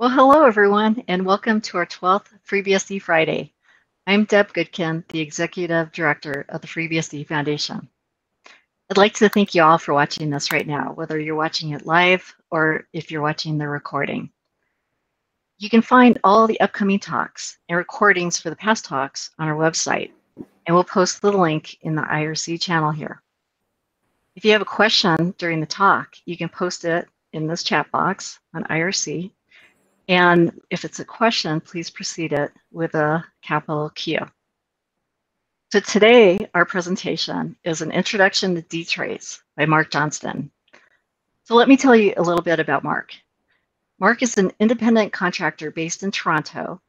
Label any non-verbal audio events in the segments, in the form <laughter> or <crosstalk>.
Well, hello everyone, and welcome to our 12th FreeBSD Friday. I'm Deb Goodkin, the Executive Director of the FreeBSD Foundation. I'd like to thank you all for watching this right now, whether you're watching it live or if you're watching the recording. You can find all the upcoming talks and recordings for the past talks on our website, and we'll post the link in the IRC channel here. If you have a question during the talk, you can post it in this chat box on IRC and if it's a question, please precede it with a capital Q. So today, our presentation is an introduction to dtrace by Mark Johnston. So let me tell you a little bit about Mark. Mark is an independent contractor based in Toronto,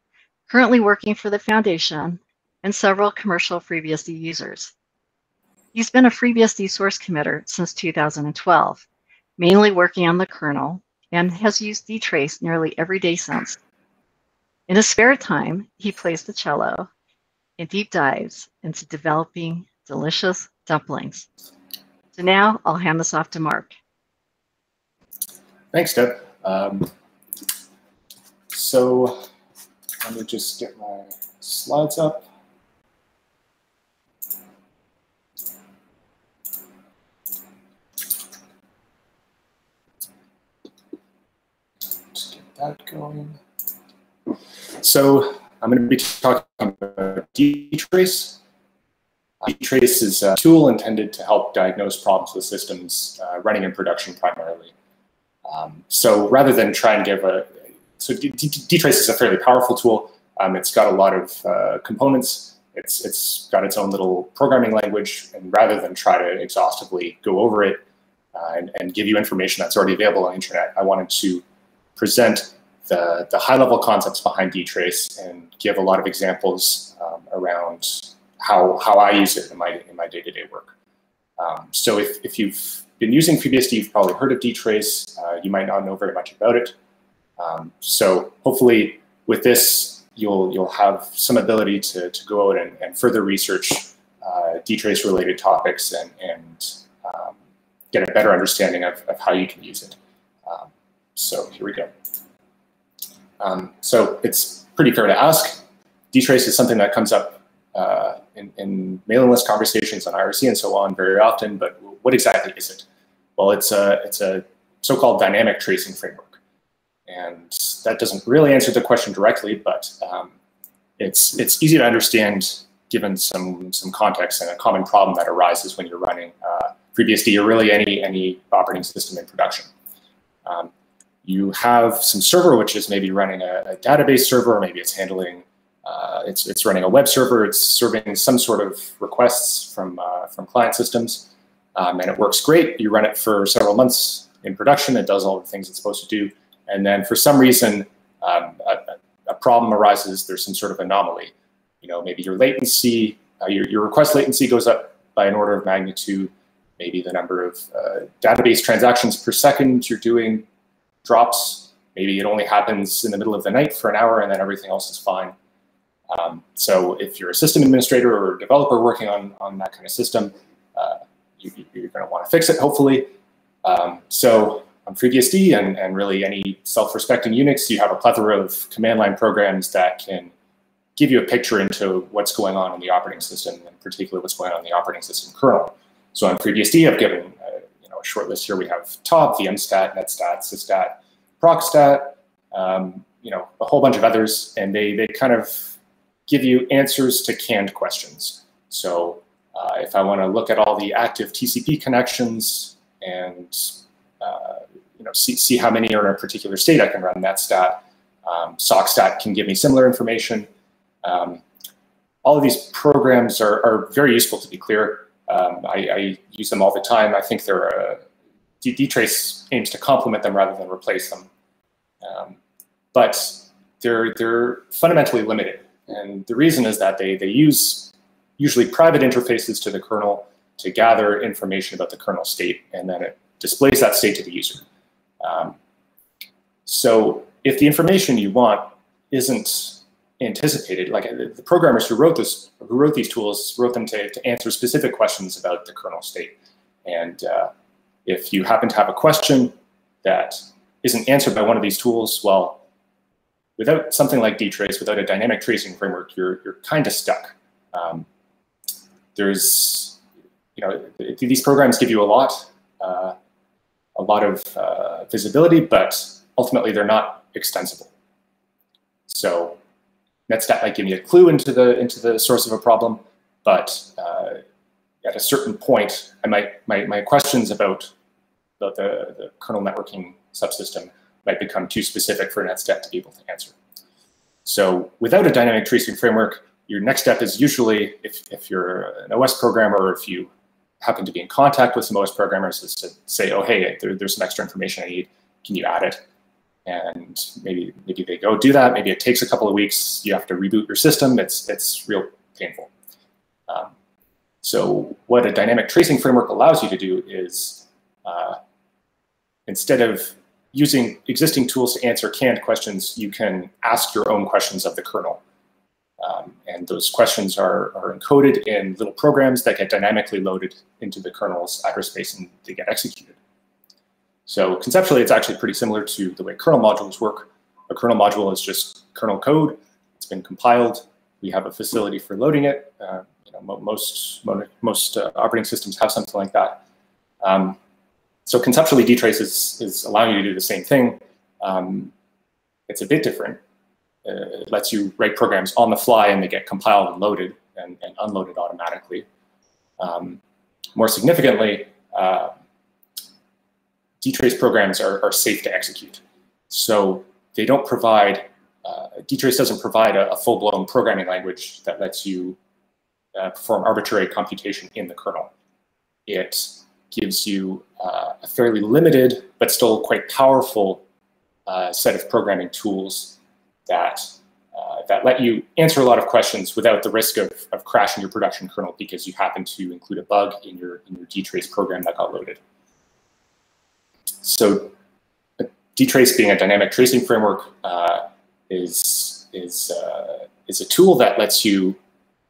currently working for the foundation and several commercial FreeBSD users. He's been a FreeBSD source committer since 2012, mainly working on the kernel and has used dtrace nearly every day since. In his spare time, he plays the cello and deep dives into developing delicious dumplings. So now I'll hand this off to Mark. Thanks, Deb. Um, so let me just get my slides up. That going. So I'm going to be talking about dtrace. dtrace is a tool intended to help diagnose problems with systems uh, running in production primarily. Um, so rather than try and give a, so dtrace is a fairly powerful tool. Um, it's got a lot of uh, components. It's, it's got its own little programming language. And rather than try to exhaustively go over it uh, and, and give you information that's already available on the internet, I wanted to present the, the high level concepts behind dtrace and give a lot of examples um, around how, how I use it in my, in my day-to-day work. Um, so if, if you've been using FreeBSD, you've probably heard of dtrace. Uh, you might not know very much about it. Um, so hopefully with this, you'll, you'll have some ability to, to go out and, and further research uh, dtrace related topics and, and um, get a better understanding of, of how you can use it. So here we go. Um, so it's pretty fair to ask. Dtrace is something that comes up uh, in, in, mailing list conversations on IRC and so on very often, but what exactly is it? Well, it's a, it's a so-called dynamic tracing framework. And that doesn't really answer the question directly, but um, it's, it's easy to understand given some, some context and a common problem that arises when you're running uh, FreeBSD or really any, any operating system in production. Um, you have some server, which is maybe running a, a database server, or maybe it's handling, uh, it's, it's running a web server, it's serving some sort of requests from, uh, from client systems, um, and it works great. You run it for several months in production, it does all the things it's supposed to do, and then for some reason, um, a, a, problem arises, there's some sort of anomaly. You know, maybe your latency, uh, your, your request latency goes up by an order of magnitude, maybe the number of uh, database transactions per second you're doing drops. Maybe it only happens in the middle of the night for an hour and then everything else is fine. Um, so if you're a system administrator or developer working on, on that kind of system, uh, you, are going to want to fix it, hopefully. Um, so on FreeBSD and, and really any self-respecting Unix, you have a plethora of command line programs that can give you a picture into what's going on in the operating system, and particularly what's going on in the operating system kernel. So on FreeBSD, I've given a short list here. We have top, vmstat, netstat, systat, procstat, um, you know, a whole bunch of others, and they, they kind of give you answers to canned questions. So uh, if I want to look at all the active TCP connections and uh, you know, see, see how many are in a particular state, I can run netstat. Um, sockstat can give me similar information. Um, all of these programs are, are very useful, to be clear. Um, I, I, use them all the time. I think they're a, dtrace aims to complement them rather than replace them. Um, but they're, they're fundamentally limited. And the reason is that they, they use usually private interfaces to the kernel to gather information about the kernel state, and then it displays that state to the user. Um, so if the information you want isn't anticipated. Like the programmers who wrote this, who wrote these tools, wrote them to, to answer specific questions about the kernel state. And uh, if you happen to have a question that isn't answered by one of these tools, well, without something like dtrace, without a dynamic tracing framework, you're, you're kind of stuck. Um, there's, you know, these programs give you a lot, uh, a lot of uh, visibility, but ultimately they're not extensible. So Netstat might give me a clue into the into the source of a problem, but uh, at a certain point, I might my, my questions about the, the, the kernel networking subsystem might become too specific for Netstat to be able to answer. So without a dynamic tracing framework, your next step is usually, if, if you're an OS programmer or if you happen to be in contact with some OS programmers, is to say, oh, hey, there, there's some extra information I need. Can you add it? And maybe maybe they go do that. Maybe it takes a couple of weeks. You have to reboot your system. It's, it's real painful. Um, so what a dynamic tracing framework allows you to do is uh, instead of using existing tools to answer canned questions, you can ask your own questions of the kernel. Um, and those questions are, are encoded in little programs that get dynamically loaded into the kernel's address space and they get executed. So conceptually, it's actually pretty similar to the way kernel modules work. A kernel module is just kernel code. It's been compiled. We have a facility for loading it. Uh, you know, most most uh, operating systems have something like that. Um, so conceptually, dtrace is, is allowing you to do the same thing. Um, it's a bit different. Uh, it lets you write programs on the fly and they get compiled and loaded and, and unloaded automatically. Um, more significantly, uh, dtrace programs are, are, safe to execute. So they don't provide, uh, dtrace doesn't provide a, a full-blown programming language that lets you uh, perform arbitrary computation in the kernel. It gives you uh, a fairly limited but still quite powerful uh, set of programming tools that uh, that let you answer a lot of questions without the risk of, of crashing your production kernel because you happen to include a bug in your in your dtrace program that got loaded. So dtrace being a dynamic tracing framework uh, is is uh, is a tool that lets you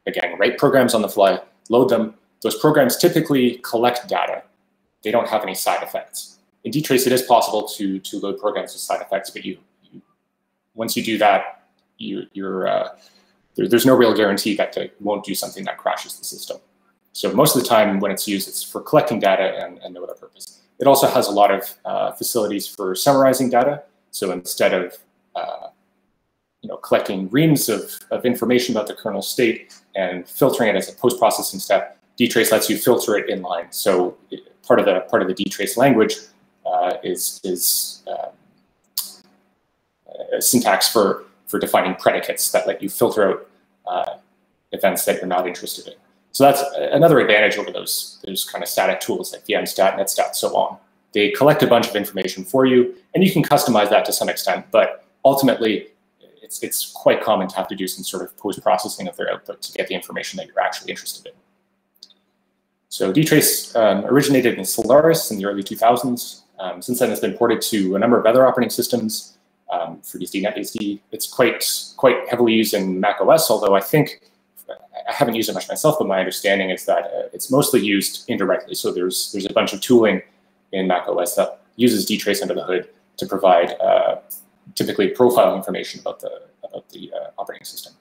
again write programs on the fly, load them. Those programs typically collect data they don't have any side effects. In dtrace, it is possible to, to load programs with side effects, but you, you once you do that, you, you're, uh, there, there's no real guarantee that it won't do something that crashes the system. So most of the time when it's used, it's for collecting data and, and no other purpose. It also has a lot of uh, facilities for summarizing data. So instead of uh, you know, collecting reams of, of information about the kernel state and filtering it as a post-processing step, dtrace lets you filter it in line. So it, part of the part of the dtrace language uh, is is um, syntax for for defining predicates that let you filter out uh, events that you're not interested in. So that's another advantage over those those kind of static tools like vmstat, netstat, so on. They collect a bunch of information for you, and you can customize that to some extent. But ultimately, it's it's quite common to have to do some sort of post processing of their output to get the information that you're actually interested in. So dtrace um, originated in Solaris in the early 2000s. Um, since then, it's been ported to a number of other operating systems. Um, NetBSD. It's quite quite heavily used in Mac OS, although I think I haven't used it much myself, but my understanding is that uh, it's mostly used indirectly. So there's there's a bunch of tooling in Mac OS that uses dtrace under the hood to provide uh, typically profile information about the about the uh, operating system.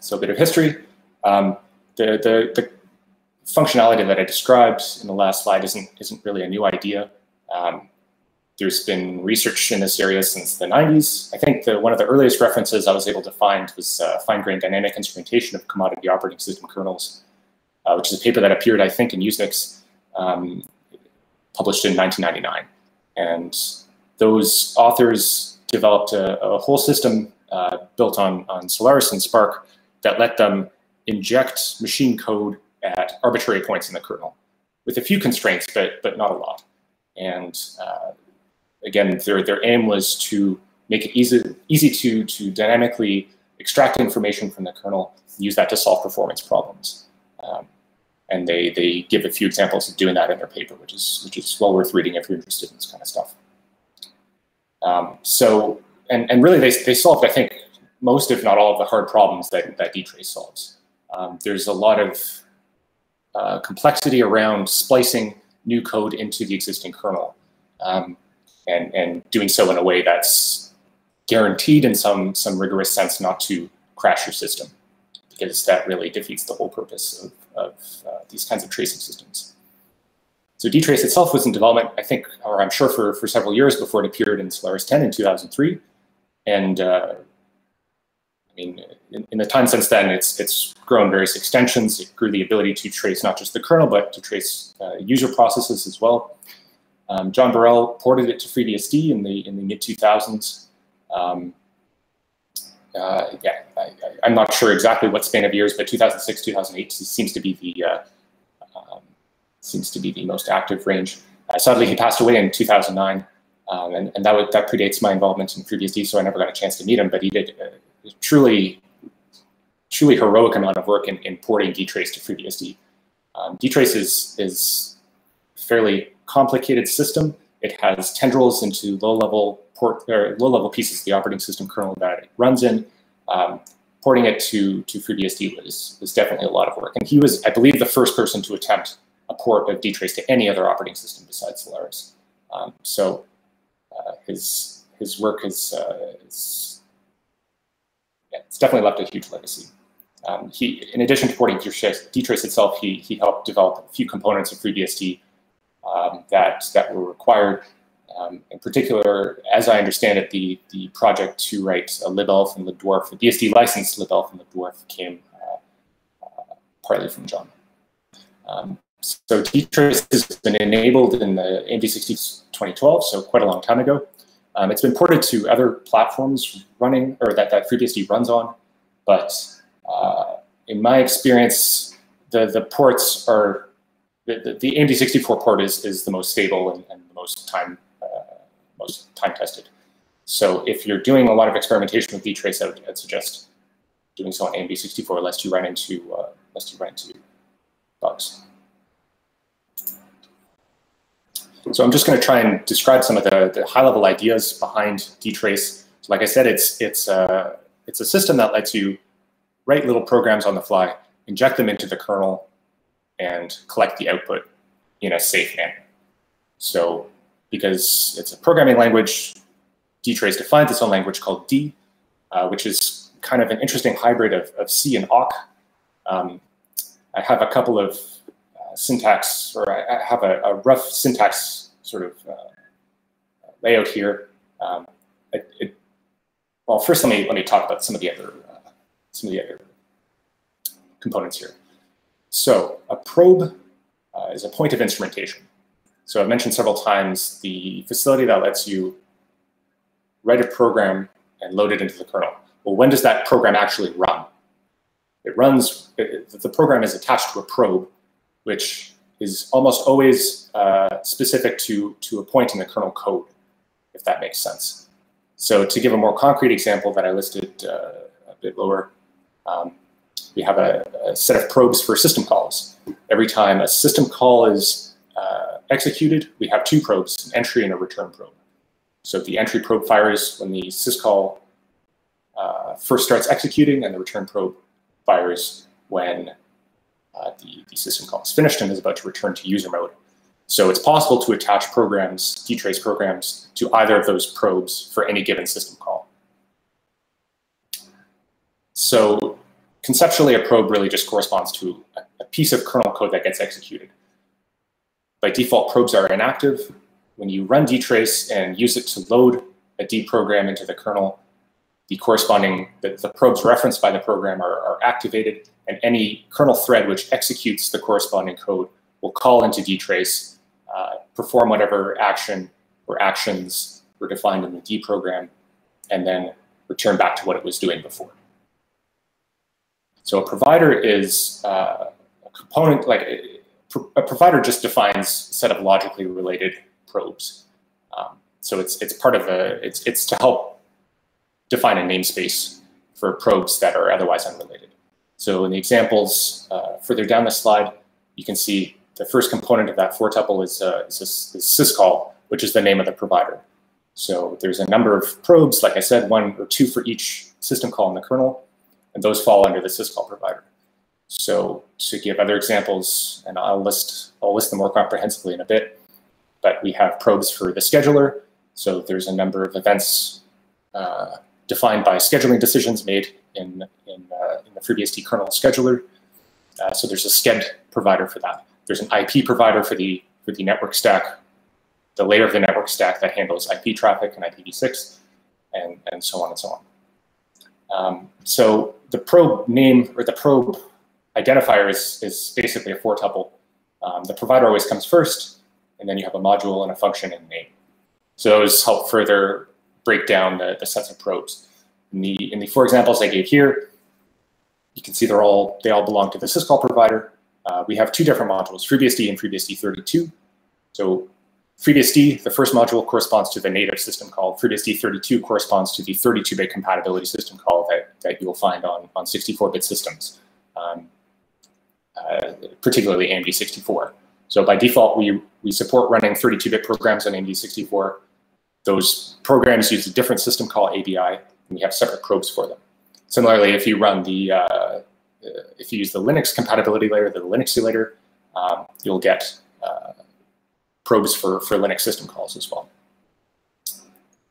So a bit of history. Um, the, the, the functionality that I described in the last slide isn't, isn't really a new idea. Um, there's been research in this area since the 90s. I think the, one of the earliest references I was able to find was uh, fine-grained dynamic instrumentation of commodity operating system kernels, uh, which is a paper that appeared, I think, in Usenix, um, published in 1999. And those authors developed a, a whole system uh, built on, on Solaris and SPARC that let them inject machine code at arbitrary points in the kernel with a few constraints, but, but not a lot. And uh, again, their, their aim was to make it easy, easy to, to dynamically extract information from the kernel use that to solve performance problems. Um, and they, they give a few examples of doing that in their paper, which is, which is well worth reading if you're interested in this kind of stuff. Um, so, and, and really they, they solved, I think, most, if not all, of the hard problems that, that dtrace solves. Um, there's a lot of uh, complexity around splicing new code into the existing kernel um, and, and doing so in a way that's guaranteed in some, some rigorous sense not to crash your system because that really defeats the whole purpose of, of uh, these kinds of tracing systems. So dtrace itself was in development, I think, or I'm sure for, for several years before it appeared in Solaris 10 in 2003. And uh, I mean, in, in, the time since then, it's, it's grown various extensions. It grew the ability to trace not just the kernel, but to trace uh, user processes as well. Um, John Birrell ported it to FreeBSD in the, in the mid 2000s. Um, uh, yeah, I, am not sure exactly what span of years, but 2006, 2008 seems to be the uh, um, seems to be the most active range. Uh, sadly, he passed away in 2009, um, and, and that, that predates my involvement in FreeBSD, so I never got a chance to meet him. But he did a truly, truly heroic amount of work in, in porting dtrace to FreeBSD. Um, dtrace is is fairly complicated system. It has tendrils into low-level port or low-level pieces of the operating system kernel that it runs in. Um, porting it to to FreeBSD was was definitely a lot of work, and he was, I believe, the first person to attempt a port of dtrace to any other operating system besides Solaris. Um, so uh, his his work is, uh, is yeah, it's definitely left a huge legacy. Um, he, in addition to porting dtrace, dtrace itself, he he helped develop a few components of FreeBSD um, that that were required um, in particular, as I understand it, the, the project to write a libelf and libdwarf, the BSD licensed libelf and libdwarf came uh, uh, partly from John. Um, so dtrace has been enabled in the AMD60 2012, so quite a long time ago. Um, it's been ported to other platforms running, or that, that FreeBSD runs on, but uh, in my experience, the, the ports are, the, the, the AMD64 port is, is the most stable and, and the most time most time tested. So if you're doing a lot of experimentation with dtrace, I would I'd suggest doing so on AMD64 lest you run into uh, lest you run into bugs. So I'm just going to try and describe some of the, the high-level ideas behind dtrace. So like I said, it's it's uh, it's a system that lets you write little programs on the fly, inject them into the kernel, and collect the output in a safe manner. So because it's a programming language. dtrace defines its own language called D, uh, which is kind of an interesting hybrid of, of C and awk. Um, I have a couple of uh, syntax, or I, I have a, a, rough syntax sort of uh, layout here. Um, it, it, well, first let me let me talk about some of the other uh, some of the other components here. So a probe uh, is a point of instrumentation. So I've mentioned several times the facility that lets you write a program and load it into the kernel. Well, when does that program actually run? It runs, it, the program is attached to a probe, which is almost always uh, specific to, to a point in the kernel code, if that makes sense. So to give a more concrete example that I listed uh, a bit lower, um, we have a, a, set of probes for system calls. Every time a system call is uh, executed, we have two probes, an entry and a return probe. So the entry probe fires when the syscall uh, first starts executing, and the return probe fires when uh, the, the system call is finished and is about to return to user mode. So it's possible to attach programs, dtrace programs, to either of those probes for any given system call. So conceptually, a probe really just corresponds to a, piece of kernel code that gets executed. By default, probes are inactive. When you run dtrace and use it to load a D program into the kernel, the corresponding, the, the probes referenced by the program are, are, activated, and any kernel thread which executes the corresponding code will call into dtrace, uh, perform whatever action or actions were defined in the D program, and then return back to what it was doing before. So a provider is uh, a component, like a provider just defines a set of logically related probes. Um, so it's it's part of a it's it's to help define a namespace for probes that are otherwise unrelated. So in the examples uh, further down the slide, you can see the first component of that four tuple is, uh, is, a, is syscall, which is the name of the provider. So there's a number of probes, like I said, one or two for each system call in the kernel, and those fall under the syscall provider. So to give other examples, and I'll list, I'll list them more comprehensively in a bit, but we have probes for the scheduler. So there's a number of events uh, defined by scheduling decisions made in, in, uh, in the FreeBSD kernel scheduler. Uh, so there's a sched provider for that. There's an IP provider for the, for the network stack, the layer of the network stack that handles IP traffic and IPv6, and, and so on and so on. Um, so the probe name or the probe identifier is, is basically a four tuple. Um, the provider always comes first, and then you have a module and a function and name. So those help further break down the, the sets of probes. In the, in the four examples I gave here, you can see they're all they all belong to the syscall provider. Uh, we have two different modules, FreeBSD and FreeBSD32. So FreeBSD, the first module corresponds to the native system call. FreeBSD32 corresponds to the 32-bit compatibility system call that, that you will find on, on 64-bit systems, um, uh, particularly AMD 64. So by default, we, we support running 32-bit programs on AMD 64. Those programs use a different system call ABI, and we have separate probes for them. Similarly, if you run the, uh, if you use the Linux compatibility layer, the Linuxulator, um, you'll get uh, probes for, for Linux system calls as well.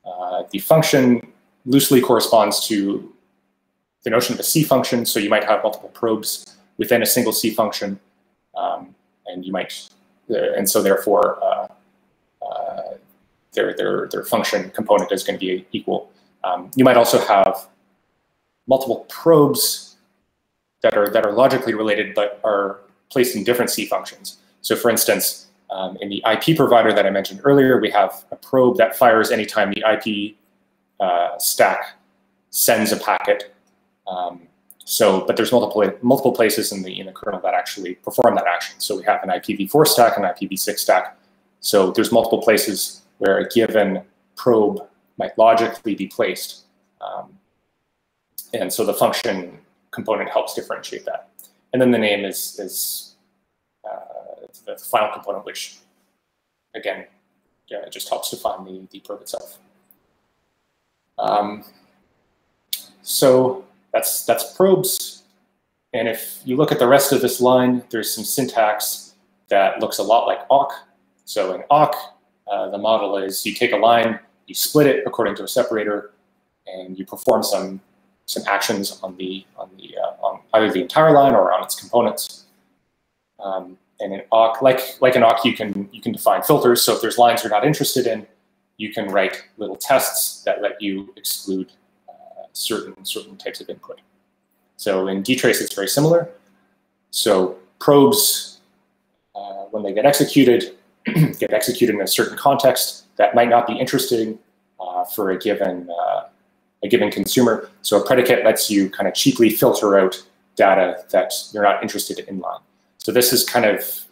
Uh, the function loosely corresponds to the notion of a C function, so you might have multiple probes within a single C function, um, and you might, uh, and so therefore uh, uh, their, their, their function component is going to be equal. Um, you might also have multiple probes that are, that are logically related but are placed in different C functions. So for instance, um, in the IP provider that I mentioned earlier, we have a probe that fires anytime the IP uh, stack sends a packet. Um, so, but there's multiple multiple places in the in the kernel that actually perform that action. So we have an IPv4 stack and IPv6 stack. So there's multiple places where a given probe might logically be placed. Um, and so the function component helps differentiate that. And then the name is, is uh, the final component, which again, yeah, it just helps define the, the probe itself. Um, so that's, that's probes. And if you look at the rest of this line, there's some syntax that looks a lot like awk. So in awk, uh, the model is you take a line, you split it according to a separator, and you perform some some actions on the on the uh, on either the entire line or on its components. Um, and in awk, like like in awk, you can you can define filters. So if there's lines you're not interested in, you can write little tests that let you exclude certain certain types of input. So in dtrace, it's very similar. So probes, uh, when they get executed, <clears throat> get executed in a certain context that might not be interesting uh, for a given uh, a given consumer. So a predicate lets you kind of cheaply filter out data that you're not interested in inline. So this is kind of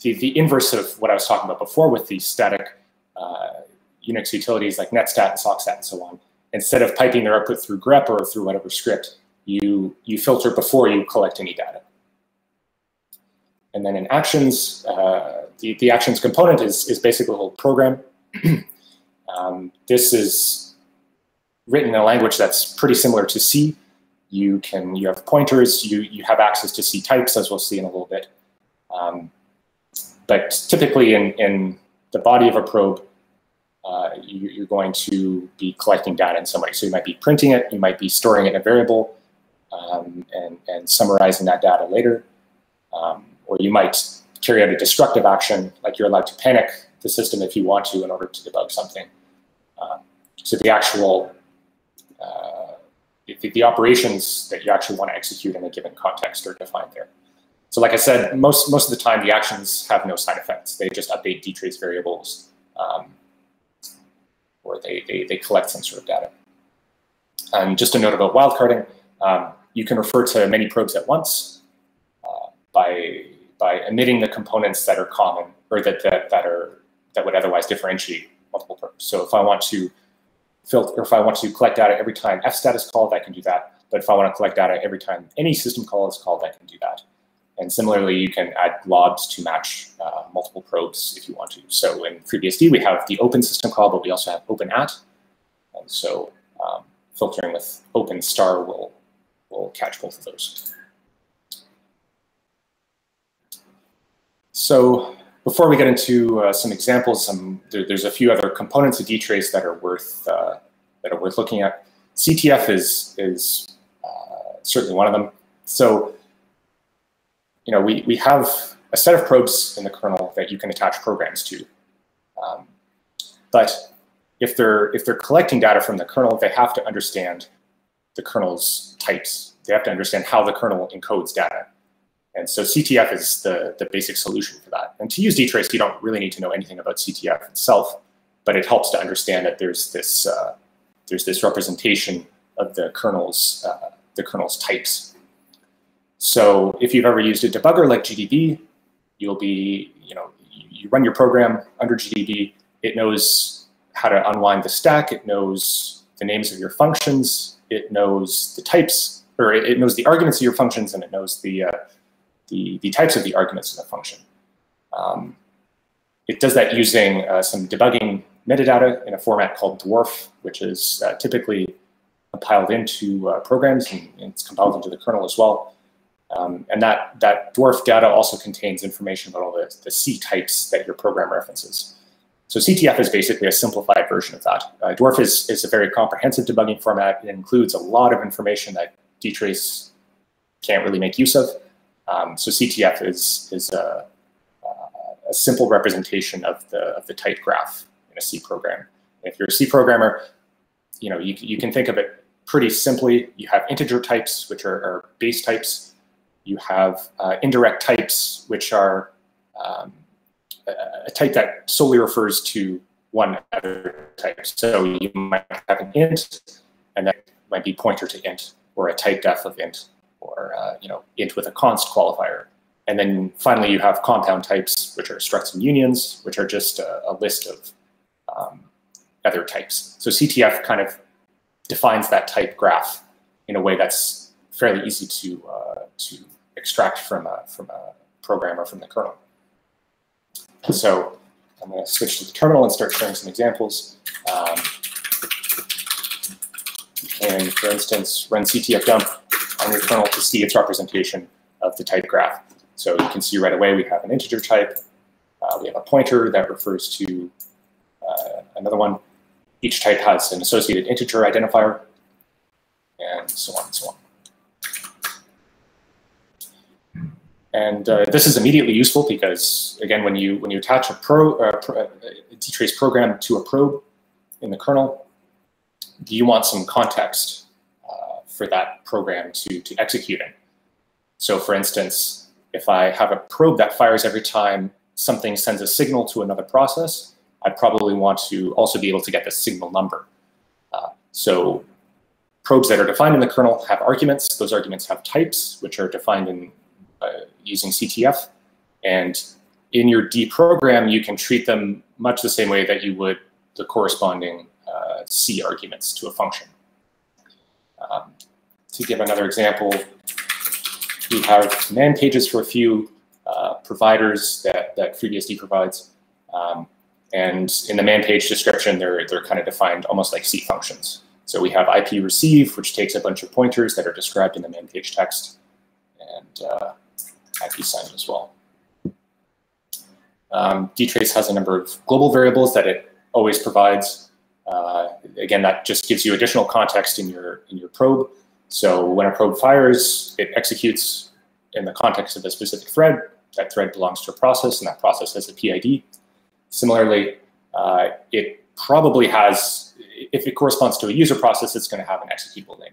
the, the inverse of what I was talking about before with the static uh, Unix utilities like netstat and sockstat and so on. Instead of piping their output through grep or through whatever script, you, you filter before you collect any data. And then in actions, uh, the, the actions component is, is basically a whole program. <clears throat> um, this is written in a language that's pretty similar to C. You can you have pointers. You you have access to C types, as we'll see in a little bit. Um, but typically, in in the body of a probe, uh, you, are going to be collecting data in some way. So you might be printing it. You might be storing it in a variable, um, and and summarizing that data later. Um, or you might carry out a destructive action, like you're allowed to panic the system if you want to in order to debug something. Um, so the actual uh, the, the, operations that you actually want to execute in a given context are defined there. So like I said, most, most of the time the actions have no side effects. They just update dtrace variables um, or they, they, they collect some sort of data. And just a note about wildcarding, um, you can refer to many probes at once uh, by, by omitting the components that are common or that, that, that, are, that would otherwise differentiate multiple probes. So if I want to filter, if I want to collect data every time fstat is called, I can do that. But if I want to collect data every time any system call is called, I can do that. And similarly, you can add globs to match uh, multiple probes if you want to. So in FreeBSD, we have the open system call, but we also have open at. And so um, filtering with open star will, will catch both of those. So before we get into uh, some examples, some, there, there's a few other components of dtrace that are worth uh, that are worth looking at. CTF is, is uh, certainly one of them. So, you know, we, we have a set of probes in the kernel that you can attach programs to. Um, but if they're, if they're collecting data from the kernel, they have to understand the kernel's types. They have to understand how the kernel encodes data. And so CTF is the, the basic solution for that. And to use dtrace, you don't really need to know anything about CTF itself, but it helps to understand that there's this, uh, there's this representation of the kernel's, uh, the kernel's types. So if you've ever used a debugger like GDB, you'll be, you know, you run your program under GDB, it knows how to unwind the stack, it knows the names of your functions, it knows the types, or it knows the arguments of your functions, and it knows the, uh, the, the types of the arguments in the function. Um, it does that using uh, some debugging metadata in a format called dwarf, which is uh, typically compiled into uh, programs and, and, it's compiled into the kernel as well. Um, and that, that dwarf data also contains information about all the, the C types that your program references. So CTF is basically a simplified version of that. Uh, dwarf is, is a very comprehensive debugging format. It includes a lot of information that dtrace can't really make use of. Um, so CTF is, is a, a, simple representation of the, of the type graph in a C program. If you're a C programmer, you know, you, you can think of it pretty simply. You have integer types, which are, are base types. You have uh, indirect types, which are um, a, type that solely refers to one other type. So you might have an int, and that might be pointer to int, or a type def of int or uh, you know int with a const qualifier. And then finally, you have compound types, which are structs and unions, which are just a, a list of um, other types. So CTF kind of defines that type graph in a way that's fairly easy to uh, to extract from a, from a program or from the kernel. So I'm going to switch to the terminal and start showing some examples. Um, and for instance, run CTF dump on your kernel to see its representation of the type graph. So you can see right away we have an integer type. Uh, we have a pointer that refers to uh, another one. Each type has an associated integer identifier, and so on and so on. And uh, this is immediately useful because, again, when you when you attach a pro, uh, a dtrace program to a probe in the kernel, you want some context for that program to, to execute in. So for instance, if I have a probe that fires every time something sends a signal to another process, I probably want to also be able to get the signal number. Uh, so probes that are defined in the kernel have arguments. Those arguments have types, which are defined in uh, using CTF. And in your D program, you can treat them much the same way that you would the corresponding uh, C arguments to a function. Um, to give another example, we have man pages for a few uh, providers that, that FreeBSD provides. Um, and in the man page description, they're, they're kind of defined almost like C functions. So we have IP receive, which takes a bunch of pointers that are described in the man page text, and uh, IP send as well. Um, dtrace has a number of global variables that it always provides. Uh, again, that just gives you additional context in your in your probe. So when a probe fires, it executes in the context of a specific thread. That thread belongs to a process, and that process has a PID. Similarly, uh, it probably has, if it corresponds to a user process, it's going to have an executable name.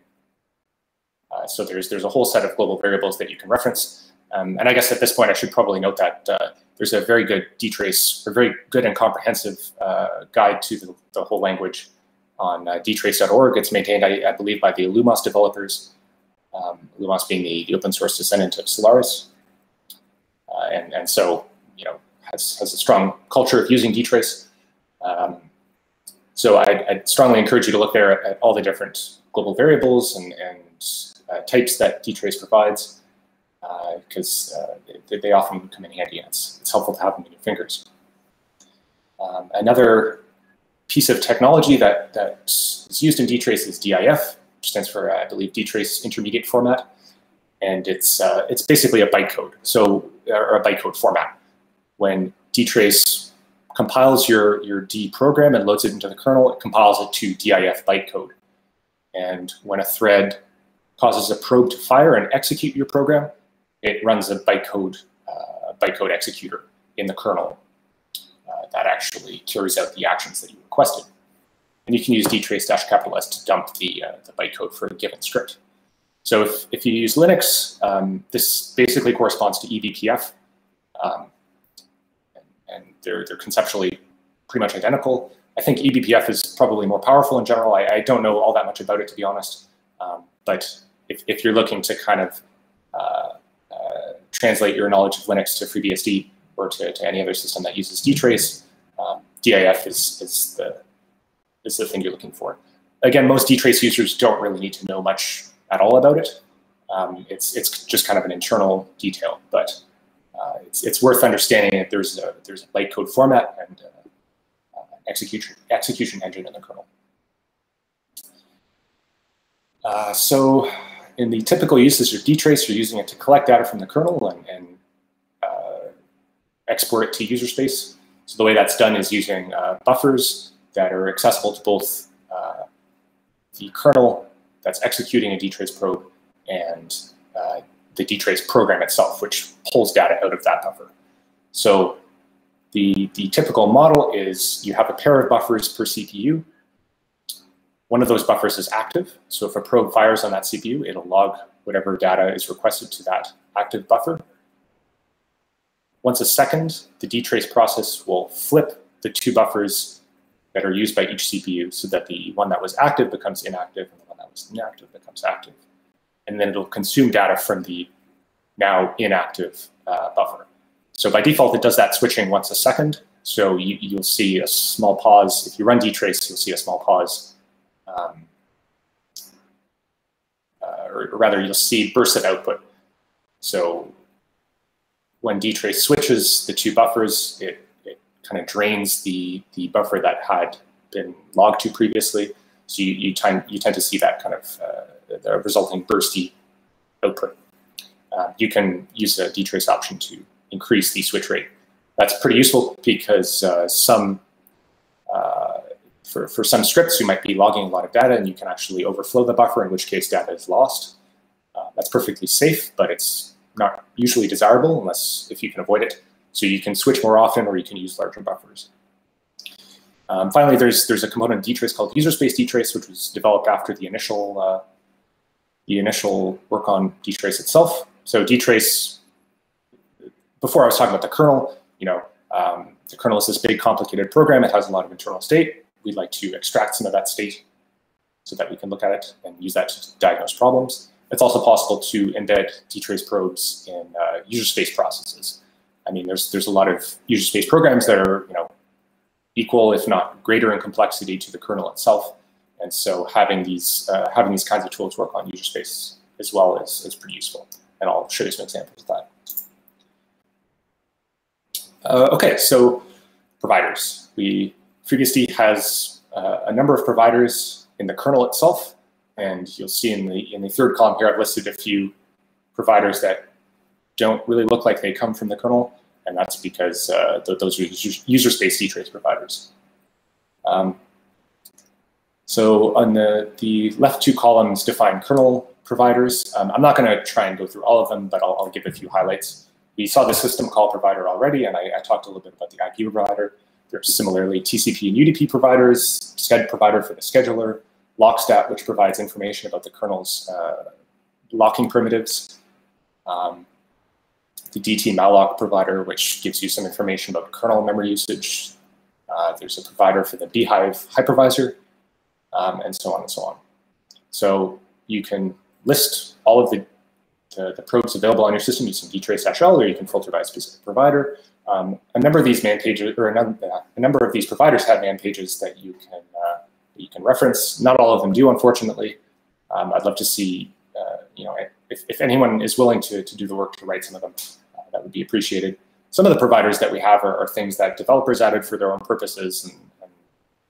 Uh, so there's there's a whole set of global variables that you can reference. Um, and I guess at this point, I should probably note that uh, there's a very good dtrace, a very good and comprehensive uh, guide to the, the whole language on uh, dtrace.org. It's maintained, I, I, believe, by the Illumos developers, um, Illumos being the, the, open source descendant of Solaris. Uh, and, and so, you know, has, has a strong culture of using dtrace. Um, so I, would strongly encourage you to look there at, at all the different global variables and, and uh, types that dtrace provides because uh, uh, they, they, often come in handy and it's, it's helpful to have them in your fingers. Um, another piece of technology that, that is used in dtrace is DIF, which stands for, I believe, dtrace intermediate format. And it's, uh, it's basically a bytecode, so, or a bytecode format. When dtrace compiles your, your D program and loads it into the kernel. It compiles it to DIF bytecode. And when a thread causes a probe to fire and execute your program, it runs a bytecode, uh, bytecode executor in the kernel uh, that actually carries out the actions that you requested. And you can use dtrace-capital S to dump the, uh, the bytecode for a given script. So if, if you use Linux, um, this basically corresponds to eBPF. Um, and, and they're, they're conceptually pretty much identical. I think eBPF is probably more powerful in general. I, I don't know all that much about it, to be honest. Um, but if, if you're looking to kind of uh, translate your knowledge of Linux to FreeBSD or to, to any other system that uses dtrace, um, DIF is, is, the, is the thing you're looking for. Again, most dtrace users don't really need to know much at all about it. Um, it's, it's just kind of an internal detail, but uh, it's, it's worth understanding that there's a, there's a bytecode format and uh, uh, execution, execution engine in the kernel. Uh, so in the typical uses of dtrace, you're using it to collect data from the kernel and, and uh, export it to user space. So the way that's done is using uh, buffers that are accessible to both uh, the kernel that's executing a dtrace probe and uh, the dtrace program itself, which pulls data out of that buffer. So the, the typical model is you have a pair of buffers per CPU. One of those buffers is active. So if a probe fires on that CPU, it'll log whatever data is requested to that active buffer. Once a second, the dtrace process will flip the two buffers that are used by each CPU so that the one that was active becomes inactive and the one that was inactive becomes active. And then it'll consume data from the now inactive uh, buffer. So by default, it does that switching once a second. So you, will see a small pause. If you run dtrace, you'll see a small pause. Um, uh, or, rather, you'll see bursts of output. So when dtrace switches the two buffers, it, it kind of drains the, the buffer that had been logged to previously. So you, you, tend, you tend to see that kind of uh, the resulting bursty output. Uh, you can use the dtrace option to increase the switch rate. That's pretty useful because uh, some uh, for, for some scripts, you might be logging a lot of data and you can actually overflow the buffer, in which case data is lost. Uh, that's perfectly safe, but it's not usually desirable unless if you can avoid it. So you can switch more often or you can use larger buffers. Um, finally, there's there's a component in dtrace called user space dtrace, which was developed after the initial uh, the initial work on dtrace itself. So dtrace, before I was talking about the kernel, you know, um, the kernel is this big complicated program. It has a lot of internal state. We'd like to extract some of that state so that we can look at it and use that to diagnose problems. It's also possible to embed dtrace probes in uh, user space processes. I mean, there's there's a lot of user space programs that are you know equal, if not greater, in complexity to the kernel itself. And so having these uh, having these kinds of tools work on user space as well is, is pretty useful. And I'll show you some examples of that. Uh, okay, so providers. We FreeBSD has uh, a number of providers in the kernel itself, and you'll see in the in the third column here, I've listed a few providers that don't really look like they come from the kernel, and that's because uh, th those are user space dtrace providers. Um, so on the, the left two columns define kernel providers. Um, I'm not going to try and go through all of them, but I'll, I'll, give a few highlights. We saw the system call provider already, and I, I talked a little bit about the IP provider. There's similarly TCP and UDP providers, sched provider for the scheduler, lockstat, which provides information about the kernel's uh, locking primitives, um, the DT malloc provider, which gives you some information about kernel memory usage. Uh, there's a provider for the bhyve hypervisor, um, and so on and so on. So you can list all of the, the, the probes available on your system using dtrace-l, or you can filter by a specific provider. Um, a number of these man pages, or a, a, number of these providers have man pages that you can uh, you can reference. Not all of them do, unfortunately. Um, I'd love to see, uh, you know, if, if anyone is willing to, to do the work to write some of them, uh, that would be appreciated. Some of the providers that we have are, are things that developers added for their own purposes, and, and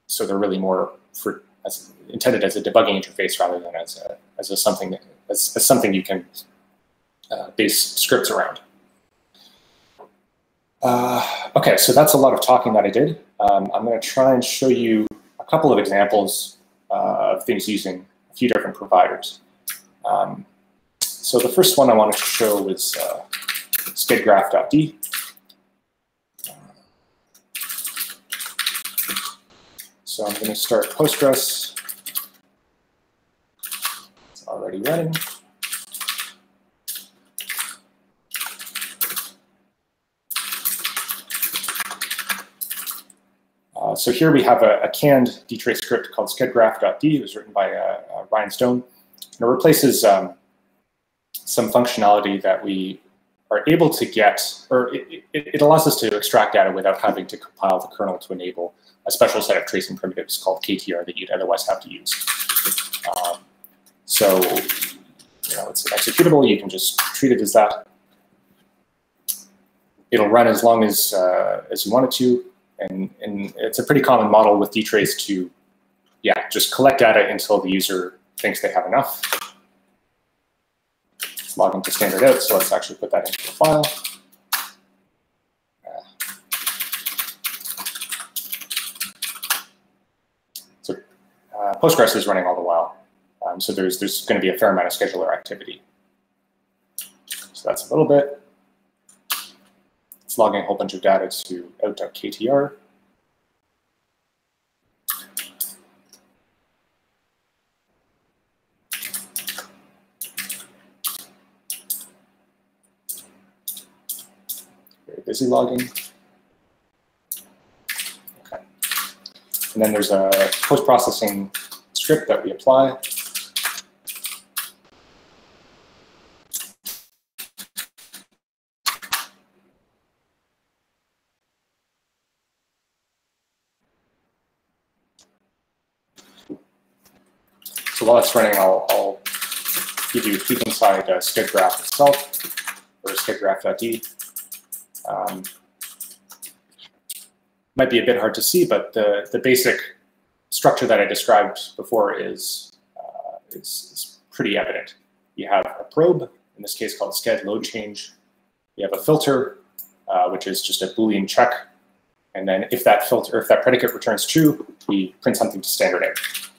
so they're really more for as intended as a debugging interface rather than as a, as a something that, as, as something you can uh, base scripts around. Uh, okay, so that's a lot of talking that I did. Um, I'm going to try and show you a couple of examples uh, of things using a few different providers. Um, so the first one I wanted to show was uh, schedgraph.d. So I'm going to start Postgres. It's already running. Uh, so here we have a, a, canned dtrace script called schedgraph.d. It was written by uh, uh, Ryan Stone. And it replaces um, some functionality that we are able to get, or it, it, allows us to extract data without having to compile the kernel to enable a special set of tracing primitives called KTR that you'd otherwise have to use. Um, so, you know, it's an executable. You can just treat it as that. It'll run as long as, uh, as you want it to. And, and it's a pretty common model with dtrace to, yeah, just collect data until the user thinks they have enough. It's logging to standard out, so let's actually put that into the file. So uh, Postgres is running all the while. Um, so there's, there's going to be a fair amount of scheduler activity. So that's a little bit. It's logging a whole bunch of data to out.ktr. Very busy logging. Okay. And then there's a post-processing script that we apply. So while it's running, I'll, I'll give you a peek inside uh, schedgraph itself, or schedgraph.d. Um, might be a bit hard to see, but the, the basic structure that I described before is, uh, is, is, pretty evident. You have a probe, in this case called sched load change. You have a filter, uh, which is just a Boolean check. And then if that filter, if that predicate returns true, we print something to standard out.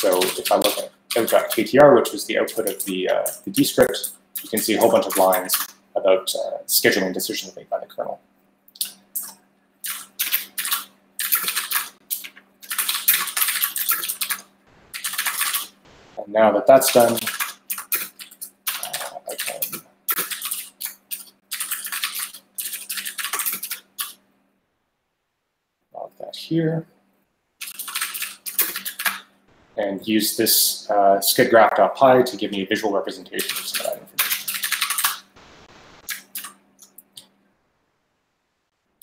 So if I look at out.ktr, which was the output of the, uh, the D script, you can see a whole bunch of lines about uh, scheduling decisions made by the kernel. And now that that's done, uh, I can log that here and use this uh, schedgraph.py to give me a visual representation of some of that information.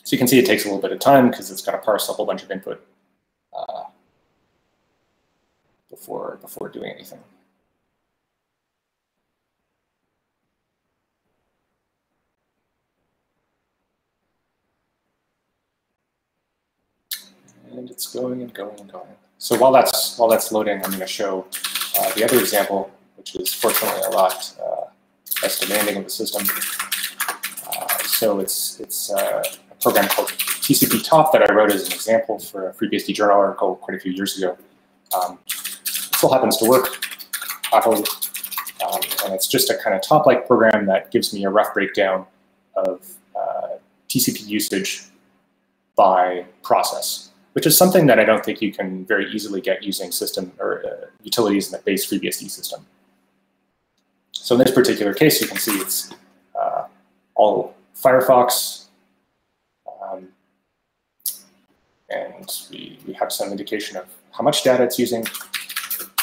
So you can see it takes a little bit of time because it's got to parse a whole bunch of input uh, before, before doing anything. And it's going and going and going. So while that's while that's loading, I'm going to show uh, the other example, which is fortunately a lot uh, less demanding of the system. Uh, so it's it's uh, a program called TCP Top that I wrote as an example for a FreeBSD journal article quite a few years ago. Um, still happens to work um, and it's just a kind of top-like program that gives me a rough breakdown of uh, TCP usage by process which is something that I don't think you can very easily get using system or uh, utilities in the base FreeBSD system. So in this particular case, you can see it's uh, all Firefox, um, and we, we have some indication of how much data it's using.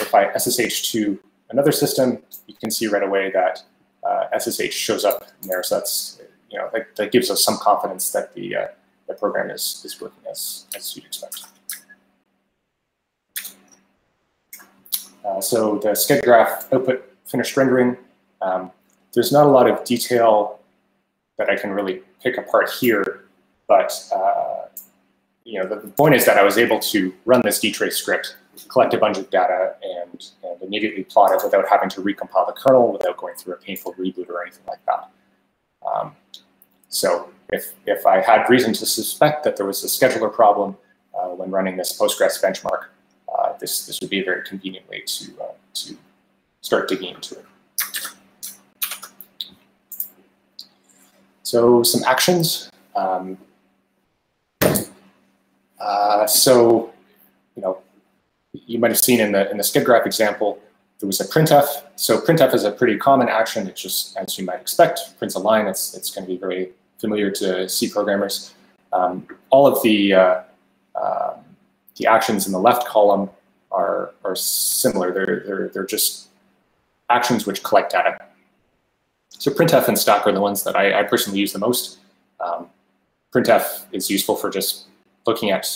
If I SSH to another system, you can see right away that uh, SSH shows up in there. So that's, you know, that, that gives us some confidence that the uh, the program is, is working as, as you'd expect. Uh, so the schedgraph output finished rendering, um, there's not a lot of detail that I can really pick apart here, but uh, you know, the, the, point is that I was able to run this dtrace script, collect a bunch of data, and, and immediately plot it without having to recompile the kernel, without going through a painful reboot or anything like that. Um, so if, if I had reason to suspect that there was a scheduler problem uh, when running this Postgres benchmark, uh, this, this would be a very convenient way to, uh, to start digging into it. So some actions. Um, uh, so, you know, you might have seen in the in the schedgraph example, there was a printf. So printf is a pretty common action. It just, as you might expect, prints a line. It's it's going to be very familiar to C programmers. Um, all of the uh, uh, the actions in the left column are are similar. They're they're they're just actions which collect data. So printf and stack are the ones that I, I personally use the most. Um, printf is useful for just looking at,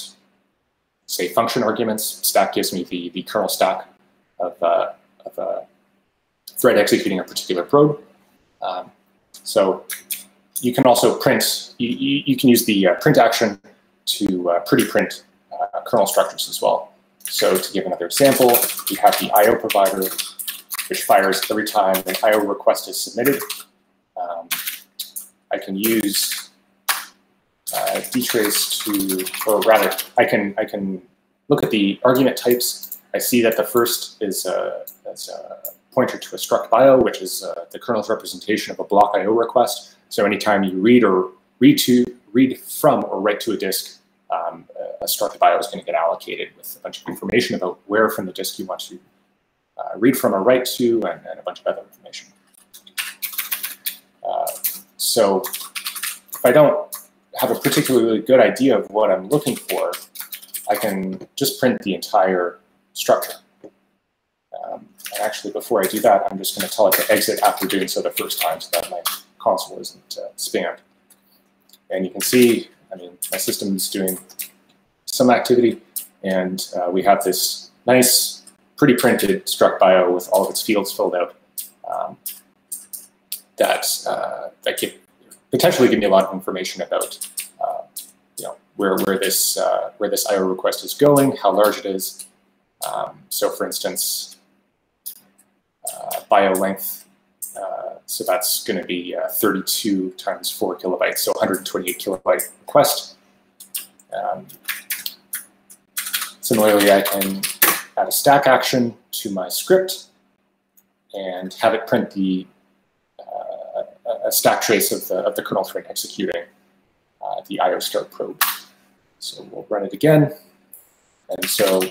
say, function arguments. Stack gives me the, the kernel stack of, uh, of a thread executing a particular probe. Um, so you can also print, you, you, can use the uh, print action to uh, pretty print uh, kernel structures as well. So to give another example, we have the IO provider, which fires every time an IO request is submitted. Um, I can use uh, dtrace to, or rather, I can I can look at the argument types. I see that the first is a, a pointer to a struct bio, which is uh, the kernel's representation of a block IO request. So anytime you read or read to, read from or write to a disk, um, a struct bio is going to get allocated with a bunch of information about where from the disk you want to uh, read from or write to, and, and, a bunch of other information. Uh, so if I don't have a particularly good idea of what I'm looking for, I can just print the entire structure. Um, and actually, before I do that, I'm just going to tell it to exit after doing so the first time so that my console isn't uh, spammed. And you can see, I mean, my system is doing some activity, and uh, we have this nice, pretty printed struct bio with all of its fields filled out um, that, uh, that give, potentially give me a lot of information about uh, you know, where, where, this, uh, where this IO request is going, how large it is. Um, so for instance, uh, bio length, so that's going to be uh, 32 times 4 kilobytes, so 128 kilobyte request. Um, similarly, I can add a stack action to my script and have it print the a stack trace of the, of the kernel thread executing uh, the IO start probe. So we'll run it again. And so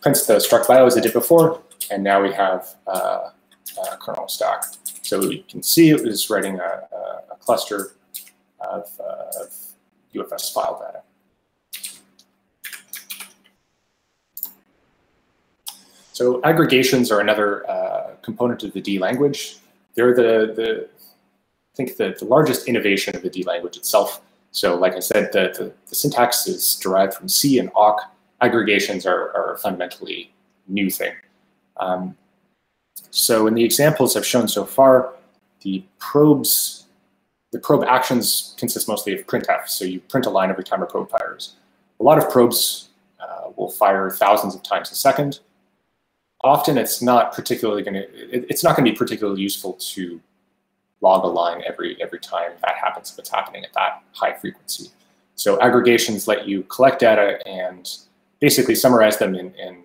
prints the struct bio as it did before, and now we have uh, kernel stack. So you can see it was writing a, a, cluster of, uh, of UFS file data. So aggregations are another uh, component of the D language. They're the, the I think the, the largest innovation of the D language itself. So like I said, the, the, the syntax is derived from C and awk. Aggregations are, are a fundamentally new thing. Um, so in the examples I've shown so far, the probes, the probe actions consist mostly of printf. So you print a line every time a probe fires. A lot of probes uh, will fire thousands of times a second. Often it's not particularly going to, it, it's not going to be particularly useful to log a line every, every time that happens if it's happening at that high frequency. So aggregations let you collect data and basically summarize them in, in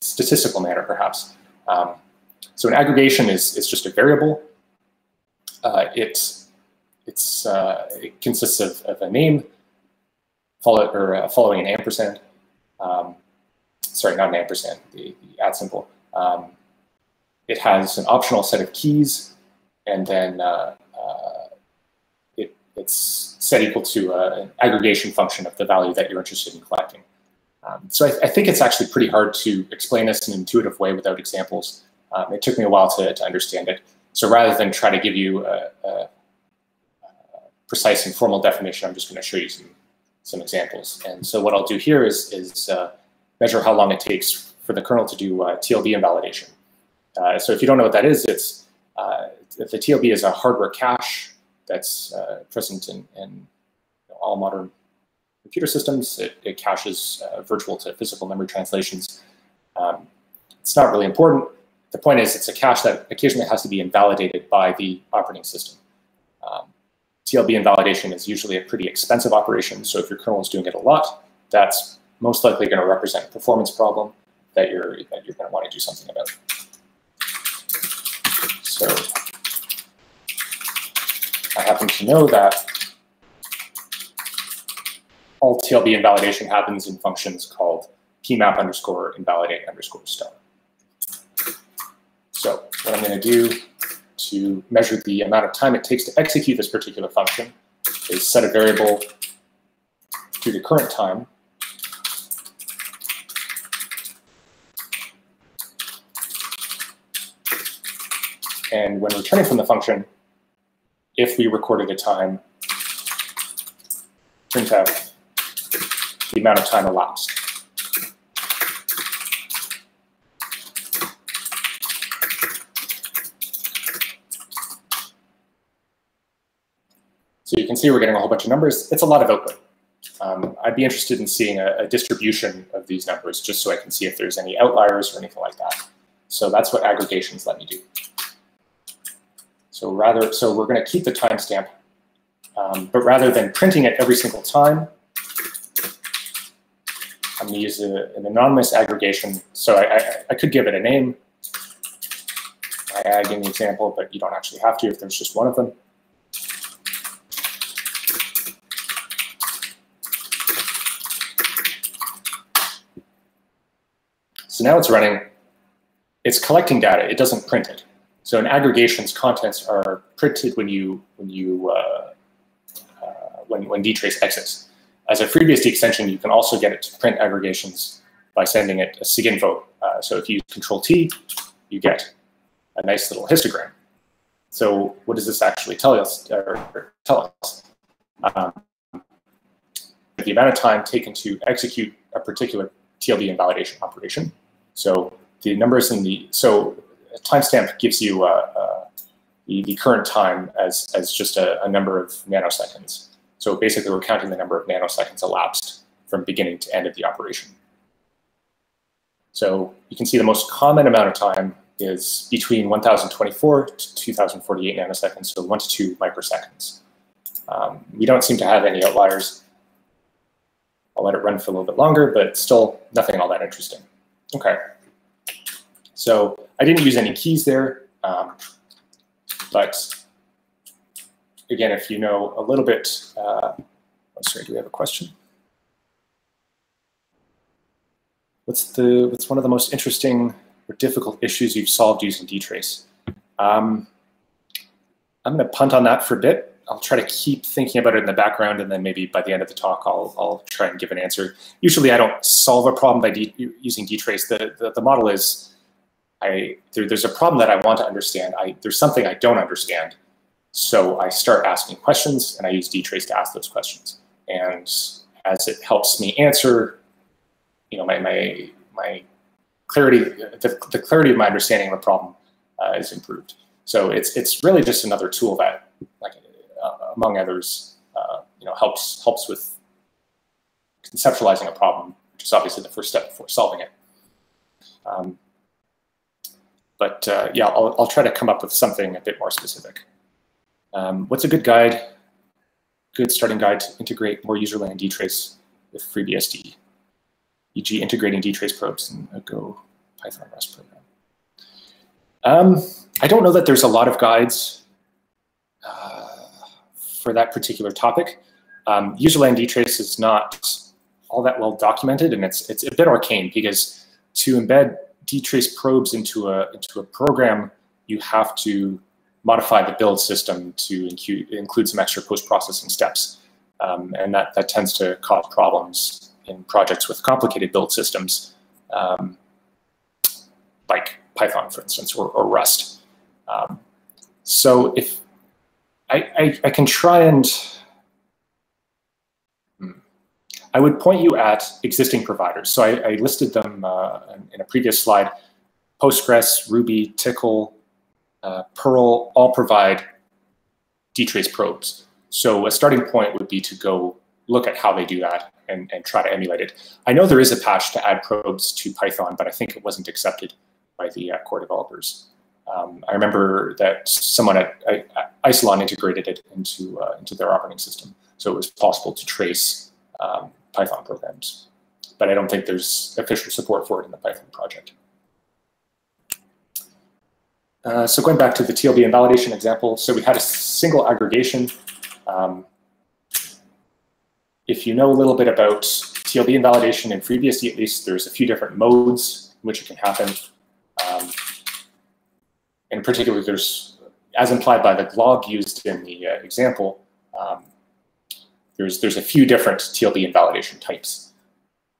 statistical manner, perhaps. Um, so an aggregation is, is just a variable. Uh, it, it's, uh, it consists of, of a name follow, or uh, following an ampersand. Um, sorry, not an ampersand, the, the at symbol. Um, it has an optional set of keys, and then uh, uh, it, it's set equal to uh, an aggregation function of the value that you're interested in collecting. Um, so I, I, think it's actually pretty hard to explain this in an intuitive way without examples. Um, it took me a while to, to understand it. So rather than try to give you a, a, a precise and formal definition, I'm just going to show you some, some examples. And so what I'll do here is, is uh, measure how long it takes for the kernel to do uh, TLB invalidation. Uh, so if you don't know what that is, it's uh, the TLB is a hardware cache that's uh, present in, in all modern computer systems. It, it caches uh, virtual to physical memory translations. Um, it's not really important. The point is it's a cache that occasionally has to be invalidated by the operating system. Um, TLB invalidation is usually a pretty expensive operation. So if your kernel is doing it a lot, that's most likely going to represent a performance problem that you're that you're going to want to do something about. So I happen to know that all TLB invalidation happens in functions called pmap underscore invalidate underscore star. So what I'm going to do to measure the amount of time it takes to execute this particular function is set a variable to the current time And when returning from the function, if we recorded a time, print out the amount of time elapsed. So you can see we're getting a whole bunch of numbers. It's a lot of output. Um, I'd be interested in seeing a, a, distribution of these numbers just so I can see if there's any outliers or anything like that. So that's what aggregations let me do. So rather, so we're going to keep the timestamp, um, but rather than printing it every single time, I'm going to use a, an anonymous aggregation. So I, I, I, could give it a name. I add in the example, but you don't actually have to if there's just one of them. So now it's running. It's collecting data. It doesn't print it. So an aggregation's contents are printed when you when you uh, uh, when when dtrace exits. As a FreeBSD extension, you can also get it to print aggregations by sending it a SIGINFO. Uh, so if you use Control T, you get a nice little histogram. So what does this actually tell us? Or tell us? Um, the amount of time taken to execute a particular TLB invalidation operation. So the numbers in the so timestamp gives you uh, uh, the, the, current time as, as just a, a, number of nanoseconds. So basically, we're counting the number of nanoseconds elapsed from beginning to end of the operation. So you can see the most common amount of time is between 1024 to 2048 nanoseconds, so one to two microseconds. Um, we don't seem to have any outliers. I'll let it run for a little bit longer, but still nothing all that interesting. Okay. So I didn't use any keys there, um, but again, if you know a little bit, uh, sorry, do we have a question? What's the what's one of the most interesting or difficult issues you've solved using dtrace? Um, I'm going to punt on that for a bit. I'll try to keep thinking about it in the background, and then maybe by the end of the talk, I'll, I'll try and give an answer. Usually, I don't solve a problem by using dtrace. The, the, the model is I there, there's a problem that I want to understand. I, there's something I don't understand. So I start asking questions and I use dtrace to ask those questions. And as it helps me answer, you know, my, my, my clarity, the, the clarity of my understanding of a problem uh, is improved. So it's, it's really just another tool that, like, uh, among others, uh, you know, helps, helps with conceptualizing a problem, which is obviously the first step before solving it. Um, but uh, yeah, I'll, I'll try to come up with something a bit more specific. Um, what's a good guide? Good starting guide to integrate more userland dtrace with FreeBSD, e.g. integrating dtrace probes in a Go Python Rust program. Um, I don't know that there's a lot of guides uh, for that particular topic. Um, userland dtrace is not all that well documented, and it's it's a bit arcane because to embed dtrace probes into a, into a program, you have to modify the build system to include, some extra post-processing steps. Um, and that, that tends to cause problems in projects with complicated build systems, um, like Python, for instance, or, or Rust. Um, so if I, I, I, can try and I would point you at existing providers. So I, I listed them uh, in a previous slide. Postgres, Ruby, Tcl, uh, Perl all provide dtrace probes. So a starting point would be to go look at how they do that and, and try to emulate it. I know there is a patch to add probes to Python, but I think it wasn't accepted by the uh, core developers. Um, I remember that someone at, at Isilon integrated it into, uh, into their operating system. So it was possible to trace um, Python programs. But I don't think there's official support for it in the Python project. Uh, so going back to the TLB invalidation example, so we had a single aggregation. Um, if you know a little bit about TLB invalidation in FreeBSD, at least there's a few different modes in which it can happen. Um, in particular, there's, as implied by the glob used in the uh, example, um, there's, there's a few different TLB invalidation types.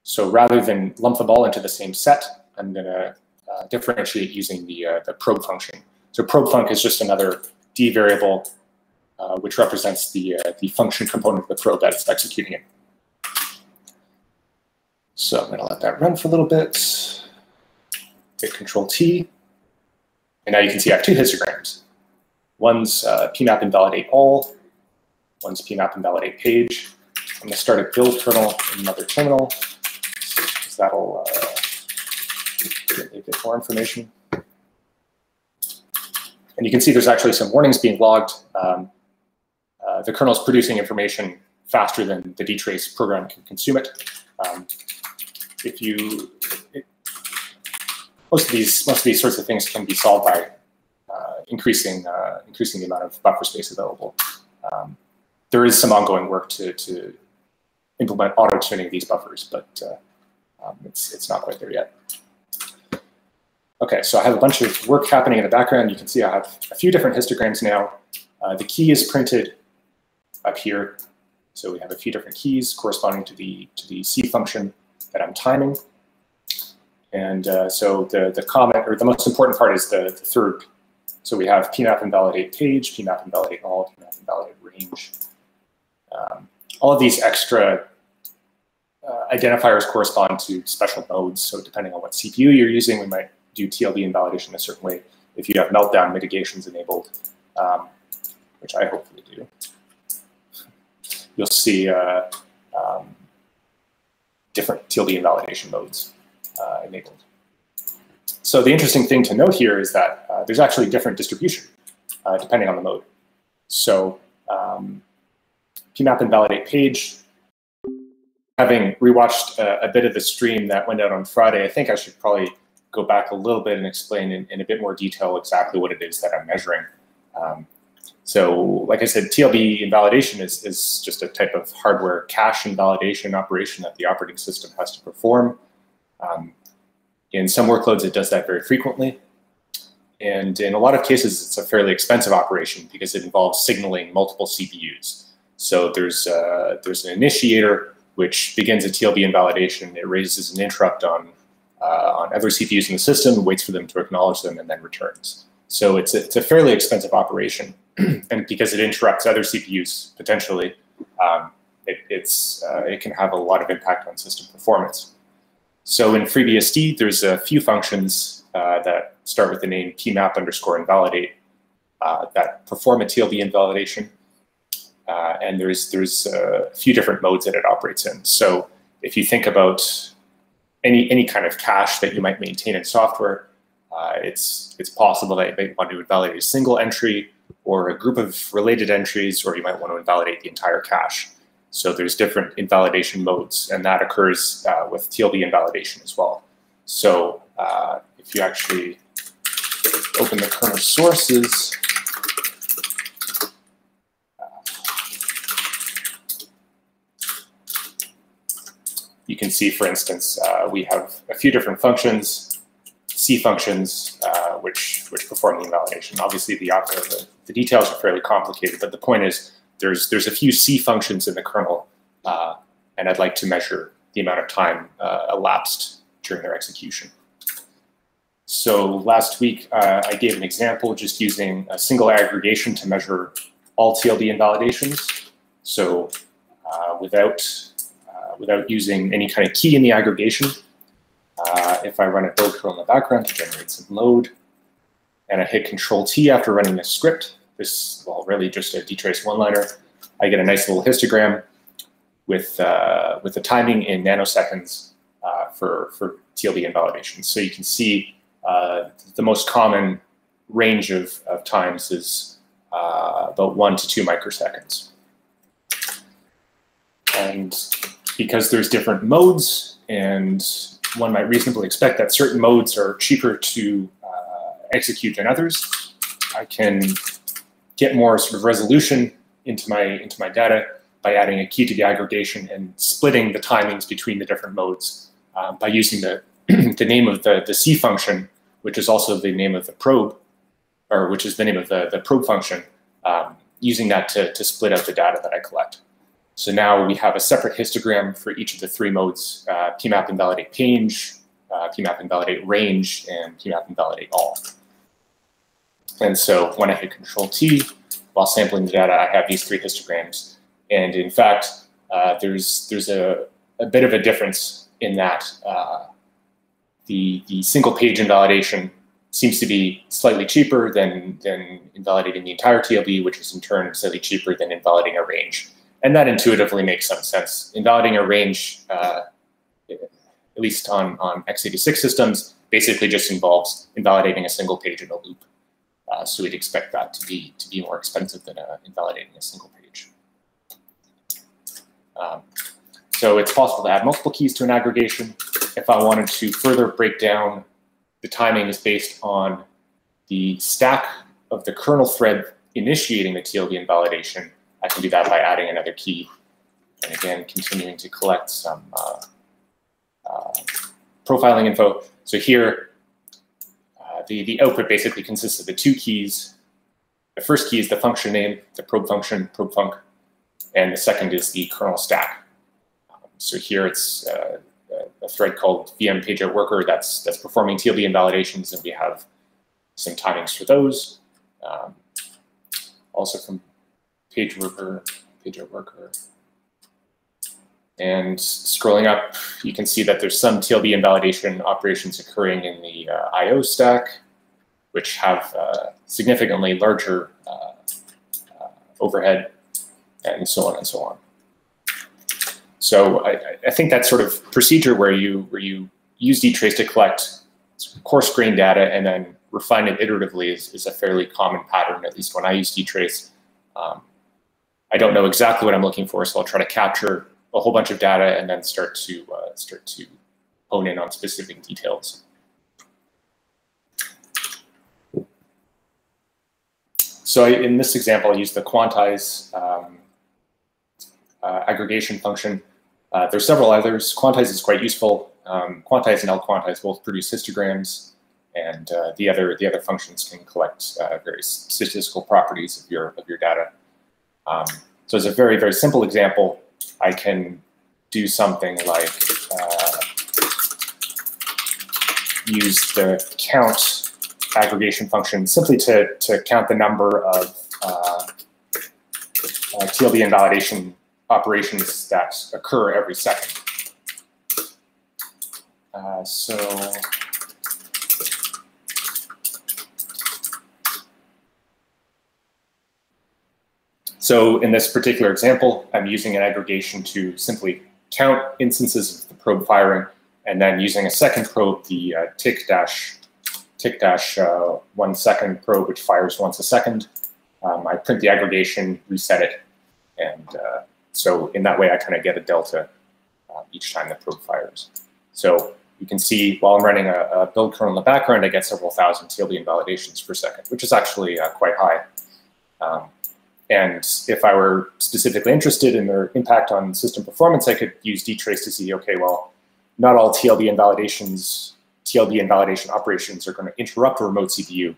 So rather than lump them all into the same set, I'm going to uh, differentiate using the, uh, the probe function. So probe func is just another D variable uh, which represents the, uh, the function component of the probe that it's executing it. So I'm going to let that run for a little bit. Hit Control T. And now you can see I have two histograms. One's uh, pmap invalidate all, one's pmap invalidate page. I'm going to start a build kernel in another terminal, because that'll me more information. And you can see there's actually some warnings being logged. Um, uh, the kernel is producing information faster than the dtrace program can consume it. Um, if you, it, most of these most of these sorts of things can be solved by uh, increasing uh, increasing the amount of buffer space available. Um, there is some ongoing work to to implement auto tuning these buffers, but uh, um, it's it's not quite there yet. Okay, so I have a bunch of work happening in the background. You can see I have a few different histograms now. Uh, the key is printed up here. So we have a few different keys corresponding to the to the C function that I'm timing. And uh, so the, the comment, or the most important part is the, the third. So we have pmap invalidate page, pmap invalidate all, pmap invalidate range. Um, all of these extra uh, identifiers correspond to special modes. So depending on what CPU you're using, we might do TLB invalidation a certain way if you have meltdown mitigations enabled, um, which I hopefully do. You'll see uh, um, different TLB invalidation modes uh, enabled. So the interesting thing to note here is that uh, there's actually different distribution uh, depending on the mode. So um, pmap invalidate page, having rewatched a, a, bit of the stream that went out on Friday, I think I should probably go back a little bit and explain in, in a bit more detail exactly what it is that I'm measuring. Um, so like I said, TLB invalidation is, is just a type of hardware cache invalidation operation that the operating system has to perform. Um, in some workloads, it does that very frequently. And in a lot of cases, it's a fairly expensive operation because it involves signaling multiple CPUs. So there's, uh, there's an initiator which begins a TLB invalidation. It raises an interrupt on, uh, on other CPUs in the system, waits for them to acknowledge them, and then returns. So it's a, it's a fairly expensive operation. <clears throat> and because it interrupts other CPUs potentially, um, it, it's, uh, it can have a lot of impact on system performance. So in FreeBSD, there's a few functions uh, that start with the name pmap underscore invalidate uh, that perform a TLB invalidation. Uh, and there's, there's a few different modes that it operates in. So if you think about any, any kind of cache that you might maintain in software, uh, it's, it's possible that you might want to invalidate a single entry or a group of related entries, or you might want to invalidate the entire cache. So there's different invalidation modes, and that occurs uh, with TLB invalidation as well. So uh, if you actually open the kernel sources, you can see, for instance, uh, we have a few different functions, C functions, uh, which which perform the invalidation. Obviously, the, the, the details are fairly complicated, but the point is there's there's a few C functions in the kernel, uh, and I'd like to measure the amount of time uh, elapsed during their execution. So last week, uh, I gave an example just using a single aggregation to measure all TLB invalidations. So uh, without, uh, without using any kind of key in the aggregation, uh, if I run a build kernel in the background to generate some load, and I hit Control T after running this script, this, well, really just a dtrace one-liner, I get a nice little histogram with, uh, with the timing in nanoseconds uh, for, for TLB invalidation. So you can see uh, the most common range of, of times is uh, about one to two microseconds. And because there's different modes and one might reasonably expect that certain modes are cheaper to uh, execute than others, I can get more sort of resolution into my into my data by adding a key to the aggregation and splitting the timings between the different modes uh, by using the <clears throat> the name of the the C function, which is also the name of the probe, or which is the name of the the probe function, um, using that to to split out the data that I collect. So now we have a separate histogram for each of the three modes, uh, PMAP invalidate page, uh, PMAP invalidate range, and PMAP invalidate all. And so when I hit Control T, while sampling the data, I have these three histograms. And in fact, uh, there's there's a, a bit of a difference in that uh, the the single page invalidation seems to be slightly cheaper than than invalidating the entire TLB, which is in turn slightly cheaper than invalidating a range. And that intuitively makes some sense. Invalidating a range, uh, at least on, on x86 systems, basically just involves invalidating a single page in a loop. Uh, so we'd expect that to be to be more expensive than uh, invalidating a single page. Um, so it's possible to add multiple keys to an aggregation. If I wanted to further break down the timing is based on the stack of the kernel thread initiating the TLB invalidation, I can do that by adding another key. And again, continuing to collect some uh, uh, profiling info. So here, uh, the, the output basically consists of the two keys. The first key is the function name, the probe function, probe func, and the second is the kernel stack. Um, so here it's uh, a thread called VM pageout worker that's that's performing TLB invalidations, and we have some timings for those. Um, also from page worker, page worker. And scrolling up, you can see that there's some TLB invalidation operations occurring in the uh, I.O. stack, which have uh, significantly larger uh, uh, overhead, and so on and so on. So I, I, think that sort of procedure where you where you use dtrace to collect coarse grain data and then refine it iteratively is, is a fairly common pattern, at least when I use dtrace. Um, I don't know exactly what I'm looking for, so I'll try to capture a whole bunch of data and then start to uh, start to hone in on specific details. So I, in this example, I use the quantize um, uh, aggregation function. Uh, there's several others. Quantize is quite useful. Um, quantize and lquantize both produce histograms, and uh, the other the other functions can collect uh, various statistical properties of your of your data. Um, so as a very, very simple example, I can do something like uh, use the count aggregation function simply to, to count the number of uh, uh, TLB invalidation operations that occur every second. Uh, so So in this particular example, I'm using an aggregation to simply count instances of the probe firing, and then using a second probe, the uh, tick dash tick dash uh, one second probe, which fires once a second. Um, I print the aggregation, reset it, and uh, so in that way, I kind of get a delta uh, each time the probe fires. So you can see while I'm running a, a, build kernel in the background, I get several thousand TLB invalidations per second, which is actually uh, quite high. Um, and if I were specifically interested in their impact on system performance, I could use dtrace to see, okay, well, not all TLB invalidations, TLB invalidation operations are going to interrupt a remote CPU.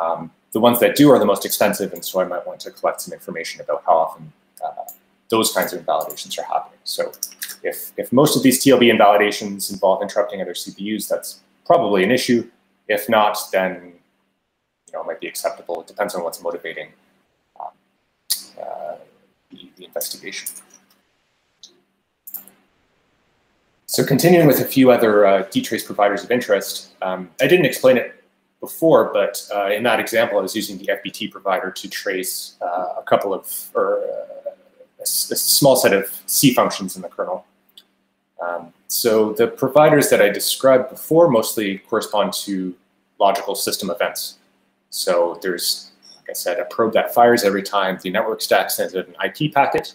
Um, the ones that do are the most expensive, and so I might want to collect some information about how often uh, those kinds of invalidations are happening. So if, if most of these TLB invalidations involve interrupting other CPUs, that's probably an issue. If not, then you know, it might be acceptable. It depends on what's motivating the, the investigation. So continuing with a few other uh, dtrace providers of interest, um, I didn't explain it before, but uh, in that example, I was using the FBT provider to trace uh, a couple of, or uh, a, a, small set of C functions in the kernel. Um, so the providers that I described before mostly correspond to logical system events. So there's, I said, a probe that fires every time the network stack sends an IP packet.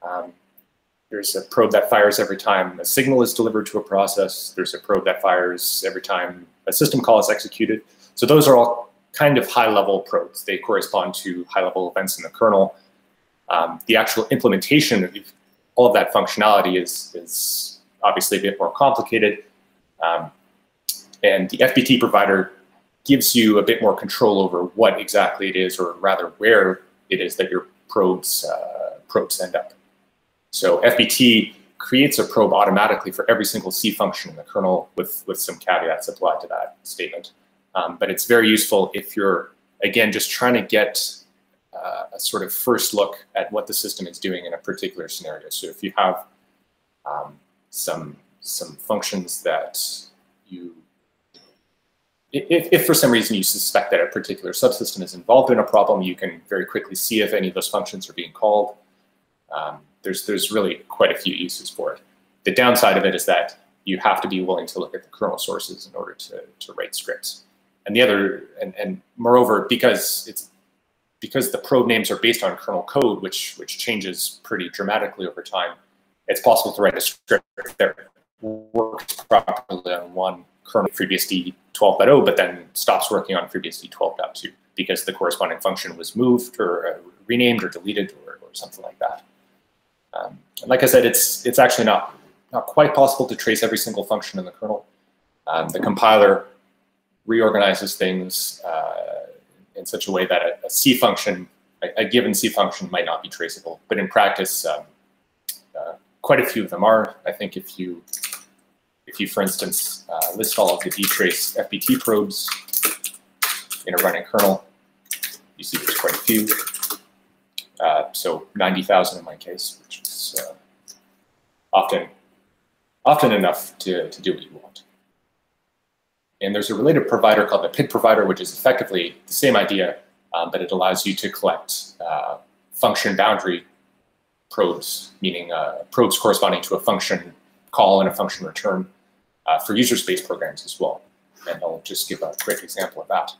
Um, there's a probe that fires every time a signal is delivered to a process. There's a probe that fires every time a system call is executed. So those are all kind of high-level probes. They correspond to high-level events in the kernel. Um, the actual implementation of all of that functionality is, is obviously a bit more complicated. Um, and the FBT provider gives you a bit more control over what exactly it is, or rather where it is that your probes, uh, probes end up. So FBT creates a probe automatically for every single C function in the kernel with, with some caveats applied to that statement. Um, but it's very useful if you're, again, just trying to get uh, a sort of first look at what the system is doing in a particular scenario. So if you have um, some, some functions that you, if, if for some reason you suspect that a particular subsystem is involved in a problem, you can very quickly see if any of those functions are being called. Um, there's, there's really quite a few uses for it. The downside of it is that you have to be willing to look at the kernel sources in order to, to write scripts. And the other, and, and moreover, because it's because the probe names are based on kernel code, which which changes pretty dramatically over time, it's possible to write a script that works properly on one kernel FreeBSD 12.0, but then stops working on FreeBSD 12.2 because the corresponding function was moved or uh, renamed or deleted or, or something like that. Um, like I said, it's it's actually not not quite possible to trace every single function in the kernel. Um, the compiler reorganizes things uh, in such a way that a, a C function, a, a, given C function, might not be traceable. But in practice, um, uh, quite a few of them are. I think if you if you, for instance, uh, list all of the dtrace FBT probes in a running kernel, you see there's quite a few. Uh, so 90,000 in my case, which is uh, often often enough to, to do what you want. And there's a related provider called the PID provider, which is effectively the same idea, um, but it allows you to collect uh, function boundary probes, meaning uh, probes corresponding to a function call and a function return uh, for user space programs as well. And I'll just give a quick example of that.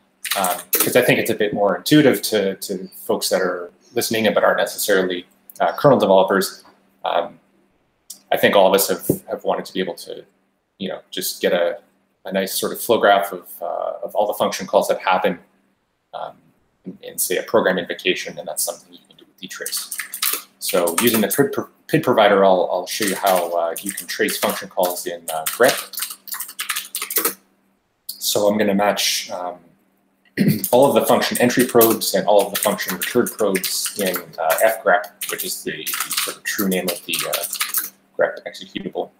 Because um, I think it's a bit more intuitive to, to folks that are listening but aren't necessarily uh, kernel developers. Um, I think all of us have, have wanted to be able to, you know, just get a, a nice sort of flow graph of, uh, of all the function calls that happen um, in, in, say, a program invocation, and that's something you can do with dtrace. So using the PID, provider, I'll, I'll show you how uh, you can trace function calls in uh, grep. So I'm going to match um, <clears throat> all of the function entry probes and all of the function return probes in uh, fgrep, which is the, the, sort of true name of the uh, grep executable.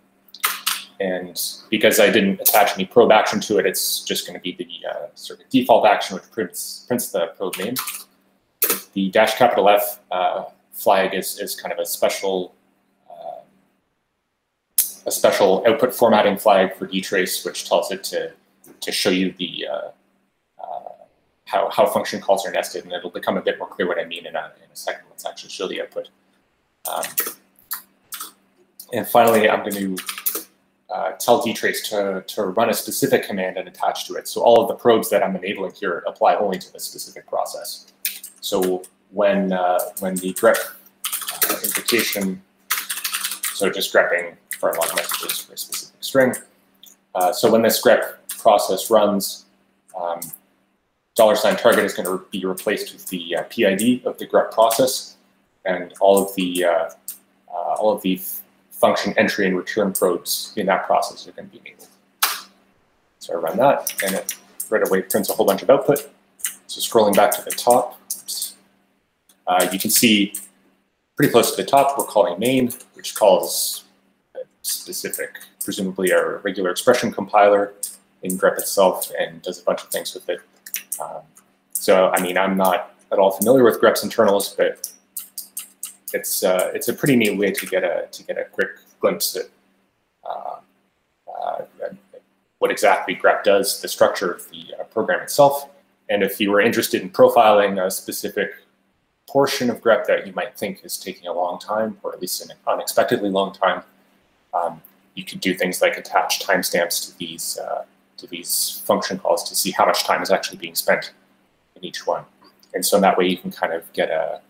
And because I didn't attach any probe action to it, it's just going to be the uh, sort of default action which prints, prints the probe name. The dash capital F uh, flag is, is kind of a special a special output formatting flag for dtrace, which tells it to to show you the uh, how, how function calls are nested, and it'll become a bit more clear what I mean in a, in a second. Let's actually show the output. Um, and finally, I'm going to uh, tell dtrace to, to run a specific command and attach to it. So all of the probes that I'm enabling here apply only to the specific process. So when, uh, when the grep uh, invocation, so just grepping for log messages for a specific string. Uh, so when this grep process runs, um, dollar sign target is going to be replaced with the uh, PID of the grep process, and all of the uh, uh, all of the function entry and return probes in that process are going to be enabled. So I run that, and it right away prints a whole bunch of output. So scrolling back to the top, uh, you can see pretty close to the top, we're calling main, which calls specific, presumably our regular expression compiler in grep itself, and does a bunch of things with it. Um, so, I mean, I'm not at all familiar with grep's internals, but it's uh, it's a pretty neat way to get a to get a quick glimpse at uh, uh, what exactly grep does, the structure of the uh, program itself, and if you were interested in profiling a specific portion of grep that you might think is taking a long time, or at least an unexpectedly long time, um, you could do things like attach timestamps to these uh, to these function calls to see how much time is actually being spent in each one. And so in that way you can kind of get a,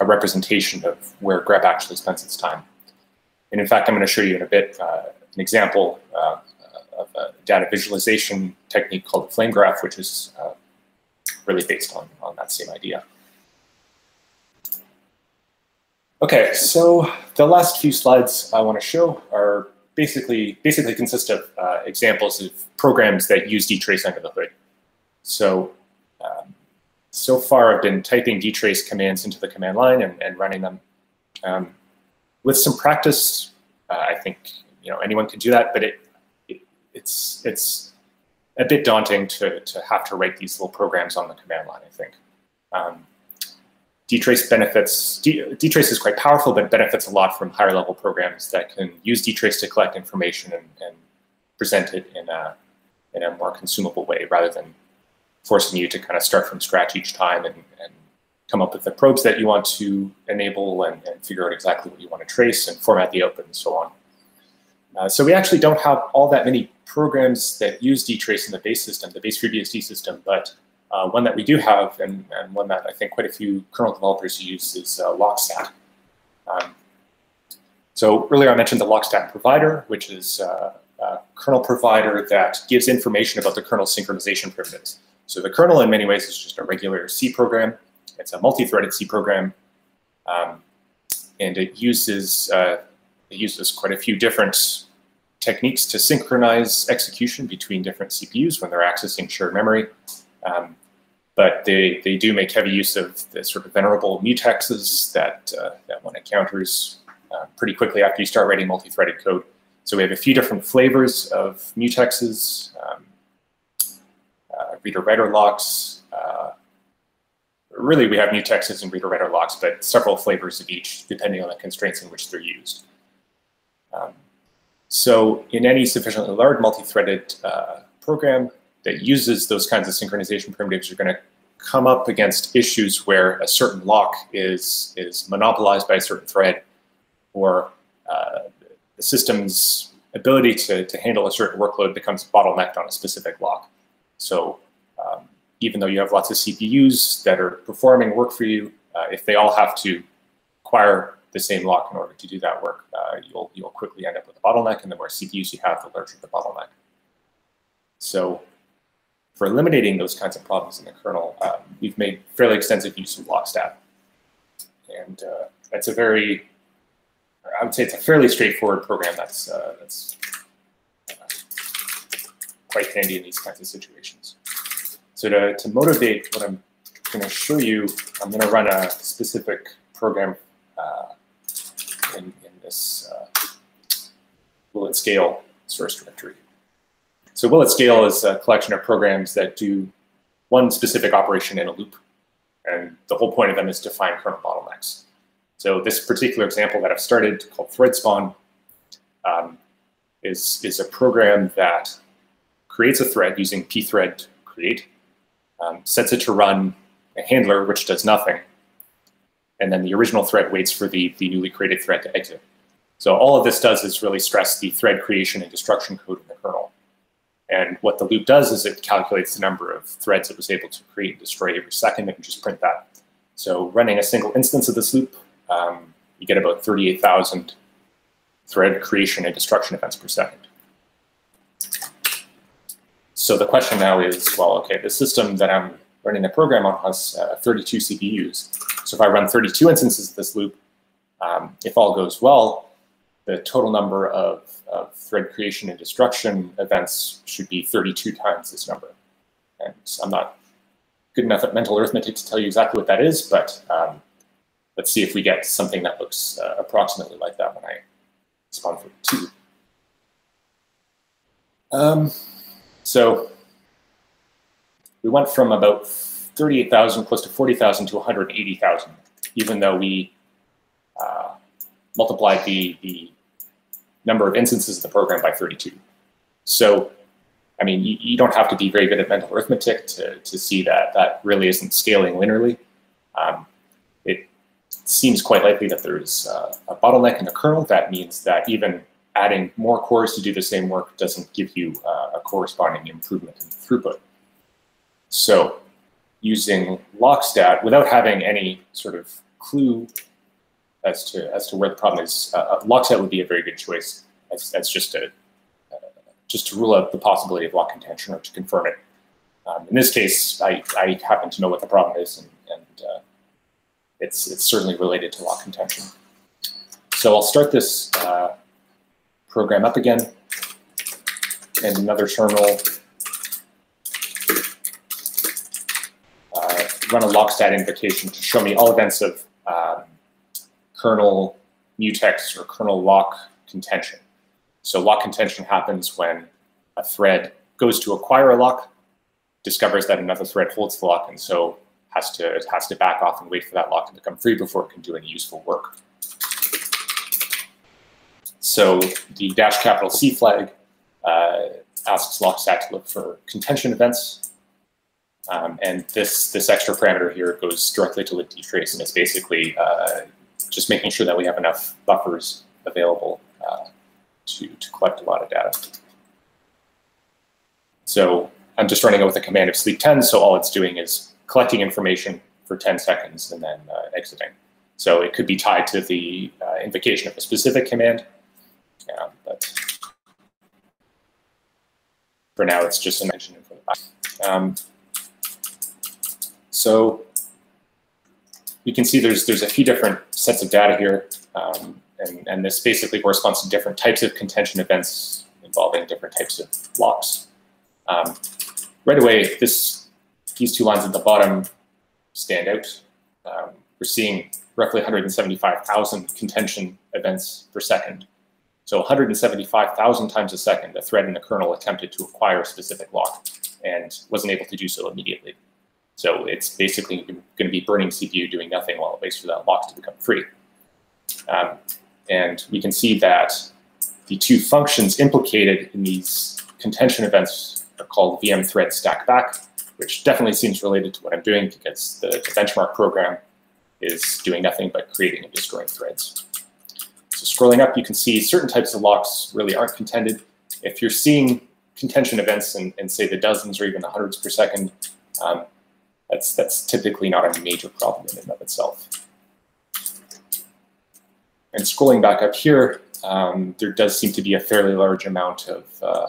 a representation of where grep actually spends its time. And in fact, I'm going to show you in a bit uh, an example uh, of a data visualization technique called the flame graph, which is uh, really based on, on that same idea. Okay, so the last few slides I want to show are basically basically consist of uh, examples of programs that use dtrace under the hood. So um, so far I've been typing dtrace commands into the command line and, and running them. Um, with some practice, uh, I think you know anyone can do that, but it, it it's it's a bit daunting to to have to write these little programs on the command line. I think. Um, dtrace benefits, dtrace is quite powerful, but benefits a lot from higher level programs that can use dtrace to collect information and, and present it in a, in a more consumable way rather than forcing you to kind of start from scratch each time and, and come up with the probes that you want to enable and, and, figure out exactly what you want to trace and format the output and so on. Uh, so we actually don't have all that many programs that use dtrace in the base system, the base FreeBSD system, but uh, one that we do have, and, and, one that I think quite a few kernel developers use, is uh, Lockstat. Um, so earlier I mentioned the Lockstat provider, which is uh, a kernel provider that gives information about the kernel synchronization primitives. So the kernel, in many ways, is just a regular C program. It's a multi-threaded C program, um, and it uses uh, it uses quite a few different techniques to synchronize execution between different CPUs when they're accessing shared memory. Um, but they, they do make heavy use of the sort of venerable mutexes that, uh, that one encounters uh, pretty quickly after you start writing multi-threaded code. So we have a few different flavors of mutexes, um, uh, reader-writer locks. Uh, really, we have mutexes and reader-writer locks, but several flavors of each, depending on the constraints in which they're used. Um, so in any sufficiently large multi-threaded uh, program, that uses those kinds of synchronization primitives are going to come up against issues where a certain lock is, is monopolized by a certain thread or uh, the system's ability to, to handle a certain workload becomes bottlenecked on a specific lock. So um, even though you have lots of CPUs that are performing work for you, uh, if they all have to acquire the same lock in order to do that work, uh, you'll, you'll quickly end up with a bottleneck, and the more CPUs you have, the larger the bottleneck. So for eliminating those kinds of problems in the kernel, um, we've made fairly extensive use of Lockstat. And uh, it's a very, I would say it's a fairly straightforward program that's, uh, that's uh, quite handy in these kinds of situations. So to, to motivate what I'm going to show you, I'm going to run a specific program uh, in, in this uh, will it scale source directory. So will it scale is a collection of programs that do one specific operation in a loop. And the whole point of them is to find kernel bottlenecks. So this particular example that I've started called thread spawn um, is, is a program that creates a thread using pthread create, um, sets it to run a handler which does nothing, and then the original thread waits for the, the newly created thread to exit. So all of this does is really stress the thread creation and destruction code in the kernel. And what the loop does is it calculates the number of threads it was able to create and destroy every second and just print that. So running a single instance of this loop, um, you get about 38,000 thread creation and destruction events per second. So the question now is, well, okay, the system that I'm running the program on has uh, 32 CPUs. So if I run 32 instances of this loop, um, if all goes well, the total number of, of, thread creation and destruction events should be 32 times this number. And I'm not good enough at mental arithmetic to tell you exactly what that is, but um, let's see if we get something that looks uh, approximately like that when I spawn for two. Um, so we went from about 38,000 close to 40,000 to 180,000, even though we uh, multiplied the, the number of instances of the program by 32. So, I mean, you, you, don't have to be very good at mental arithmetic to, to see that that really isn't scaling linearly. Um, it seems quite likely that there's a bottleneck in the kernel. That means that even adding more cores to do the same work doesn't give you uh, a corresponding improvement in throughput. So using lockstat without having any sort of clue as to as to where the problem is, uh, uh would be a very good choice. That's, that's just a uh, just to rule out the possibility of lock contention or to confirm it. Um, in this case, I, I happen to know what the problem is, and, and uh, it's it's certainly related to lock contention. So I'll start this uh, program up again, and another terminal. Uh, run a lockstat invocation to show me all events of um, kernel mutex or kernel lock contention. So lock contention happens when a thread goes to acquire a lock, discovers that another thread holds the lock, and so has to it has to back off and wait for that lock to become free before it can do any useful work. So the dash capital C flag uh, asks lockstat to look for contention events. Um, and this, this extra parameter here goes directly to the libdtrace and it's basically uh, just making sure that we have enough buffers available uh, to, to collect a lot of data. So I'm just running it with a command of sleep 10, so all it's doing is collecting information for 10 seconds and then uh, exiting. So it could be tied to the uh, invocation of a specific command, yeah, but for now it's just a mention um, So you can see there's there's a few different sets of data here, um, and, and this basically corresponds to different types of contention events involving different types of locks. Um, right away, this these two lines at the bottom stand out. Um, we're seeing roughly 175,000 contention events per second. So 175,000 times a second, a thread in the kernel attempted to acquire a specific lock and wasn't able to do so immediately. So it's basically going to be burning CPU doing nothing while it waits for that lock to become free. Um, and we can see that the two functions implicated in these contention events are called VM thread stack back which definitely seems related to what I'm doing because the, benchmark program is doing nothing but creating and destroying threads. So scrolling up, you can see certain types of locks really aren't contended. If you're seeing contention events in say the dozens or even the hundreds per second, um, that's, that's typically not a major problem in and of itself. And scrolling back up here, um, there does seem to be a fairly large amount of uh,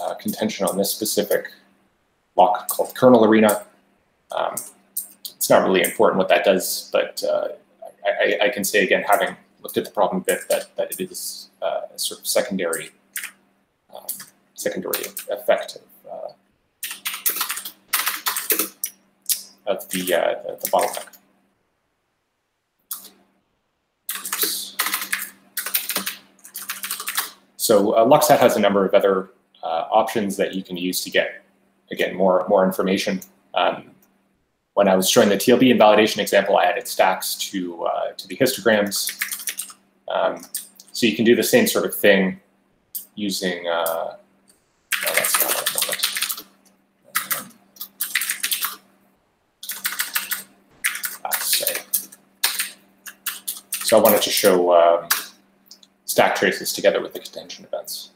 uh, contention on this specific lock called kernel arena. Um, it's not really important what that does, but uh, I, I, can say again, having looked at the problem a bit, that, that it is uh, a sort of secondary um, secondary effect uh, the, uh, the, the bottleneck. So uh, Lockstat has a number of other uh, options that you can use to get again, more, more information. Um, when I was showing the TLB invalidation example, I added stacks to, uh, to the histograms. Um, so you can do the same sort of thing using, uh, no, that's not what I wanted. So I wanted to show um, stack traces together with the contention events.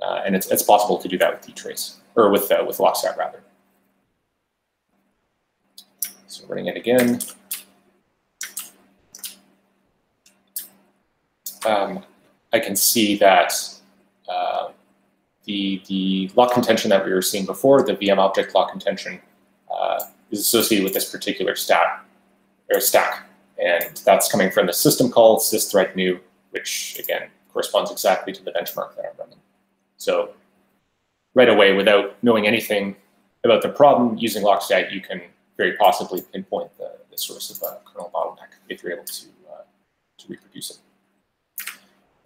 Uh, and it's, it's possible to do that with dtrace, or with, uh, with lockstat rather. So running it again. Um, I can see that uh, the, the lock contention that we were seeing before, the VM object lock contention, uh, is associated with this particular stat or stack. And that's coming from the system call systhread new, which again corresponds exactly to the benchmark that I'm running. So right away, without knowing anything about the problem, using lockstat, you can very possibly pinpoint the, the source of a kernel bottleneck if you're able to, uh, to reproduce it.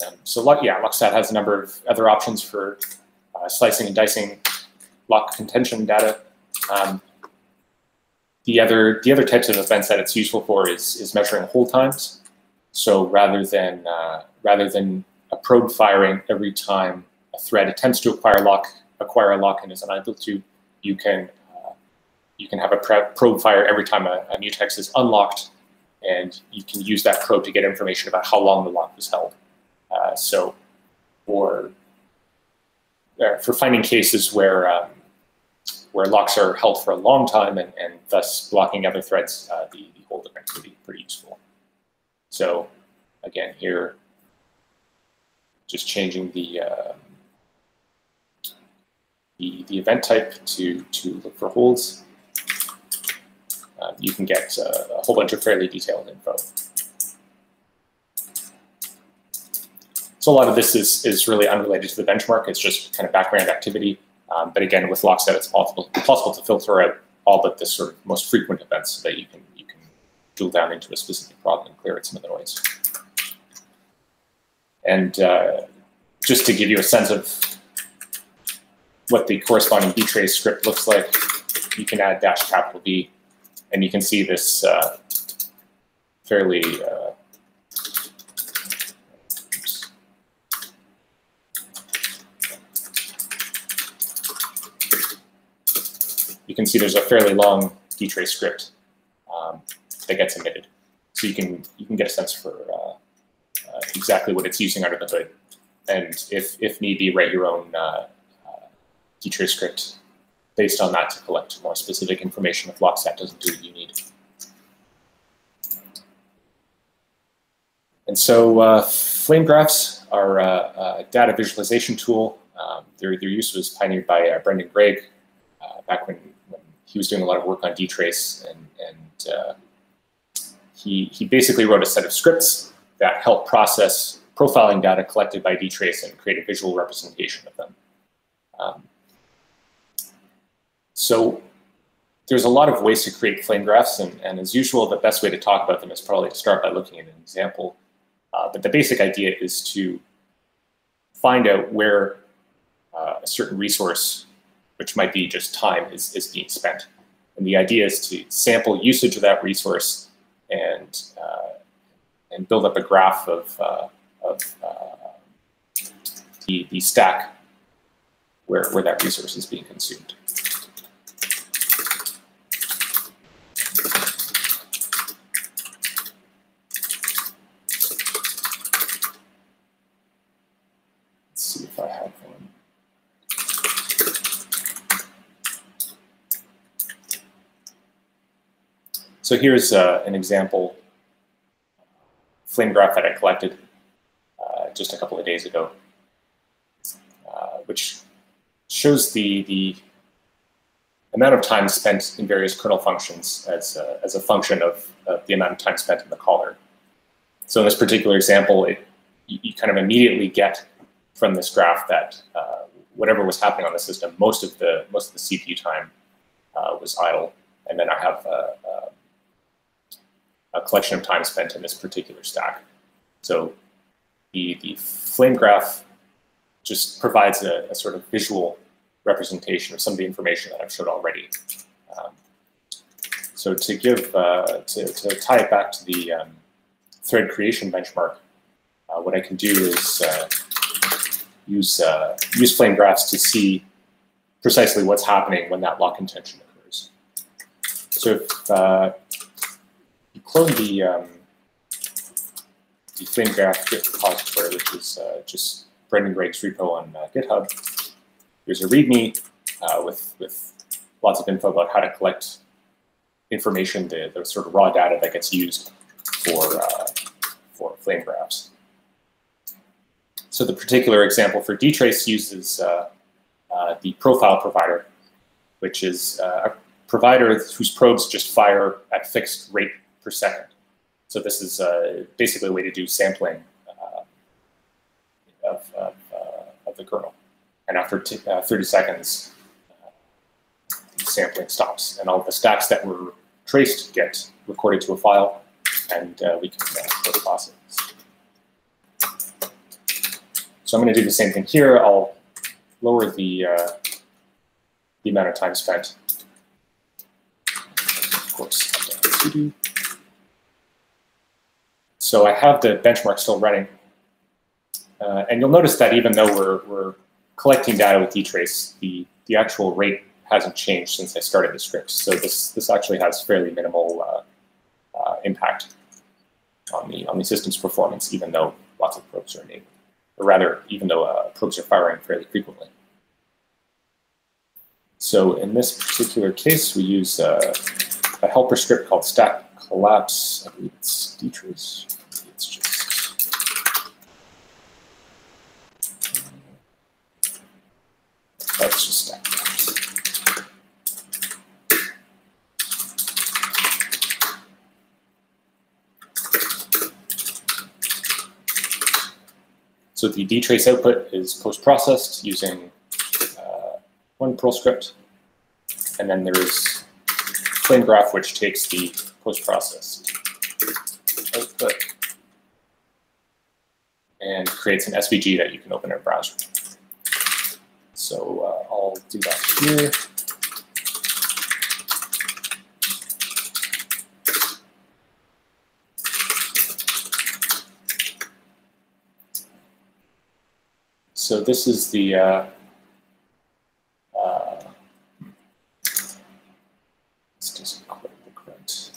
Um, so yeah, lockstat has a number of other options for uh, slicing and dicing lock contention data. Um, the other the other types of events that it's useful for is is measuring hold times. So rather than uh, rather than a probe firing every time a thread attempts to acquire a lock, acquire a lock and is unable to, you can uh, you can have a probe fire every time a, a mutex is unlocked, and you can use that probe to get information about how long the lock was held. Uh, so, for uh, for finding cases where um, where locks are held for a long time and, and thus blocking other threads, uh, the, the hold event can be pretty useful. So again, here, just changing the, uh, the, the event type to, to look for holds. Um, you can get uh, a whole bunch of fairly detailed info. So a lot of this is, is really unrelated to the benchmark. It's just kind of background activity. Um, but again, with Lockstat, it's possible, possible to filter out all but the sort of most frequent events so that you can, you can drill down into a specific problem and clear out some of the noise. And uh, just to give you a sense of what the corresponding dtrace script looks like, you can add dash capital B, and you can see this uh, fairly uh, you can see there's a fairly long dtrace script um, that gets emitted. So you can you can get a sense for uh, uh, exactly what it's using under the hood, and if if need be, write your own uh, uh dtrace script based on that to collect more specific information if Lockstat doesn't do what you need. And so uh, flame graphs are uh, a data visualization tool. Um, their, their use was pioneered by uh, Brendan Gregg uh, back when he was doing a lot of work on dtrace, and, and uh, he, he basically wrote a set of scripts that help process profiling data collected by dtrace and create a visual representation of them. Um, so there's a lot of ways to create flame graphs, and, and as usual, the best way to talk about them is probably to start by looking at an example. Uh, but the basic idea is to find out where uh, a certain resource which might be just time, is, is being spent. And the idea is to sample usage of that resource and, uh, and build up a graph of, uh, of uh, the, the stack where, where that resource is being consumed. So here's uh, an example flame graph that I collected uh, just a couple of days ago, uh, which shows the, the amount of time spent in various kernel functions as a, as a function of, of the amount of time spent in the caller. So in this particular example, it, you, kind of immediately get from this graph that uh, whatever was happening on the system, most of the most of the CPU time uh, was idle, and then I have a, a collection of time spent in this particular stack. So the, the flame graph just provides a, a sort of visual representation of some of the information that I've showed already. Um, so to give, uh, to, to tie it back to the um, thread creation benchmark, uh, what I can do is uh, use, uh, use flame graphs to see precisely what's happening when that lock contention occurs. So if uh, clone the um, the FlameGraph Git repository, which is uh, just Brendan Gregg's repo on uh, GitHub. There's a README uh, with with lots of info about how to collect information, the, the sort of raw data that gets used for uh, for flame graphs. So the particular example for dtrace uses uh, uh, the profile provider, which is a provider whose probes just fire at fixed rate per second. So this is uh, basically a way to do sampling uh, of, of, uh, of, the kernel. And after uh, 30 seconds, uh, sampling stops. And all the stacks that were traced get recorded to a file, and we can uh, process. So I'm going to do the same thing here. I'll lower the, the amount of time spent. Of course, so I have the benchmark still running. Uh, and you'll notice that even though we're, we're collecting data with dtrace, the, the actual rate hasn't changed since I started the scripts. So this, this actually has fairly minimal uh, uh, impact on the, on the system's performance, even though lots of probes are enabled. Or rather, even though uh, probes are firing fairly frequently. So in this particular case, we use uh, a helper script called stack collapse. I believe it's dtrace. It's just stack collapse. So the dtrace output is post-processed using uh, one Perl script, and then there is flame graph, which takes the post-processed output and creates an SVG that you can open in a browser. So uh, I'll do that here. So this is the uh, uh, let's just quit the current.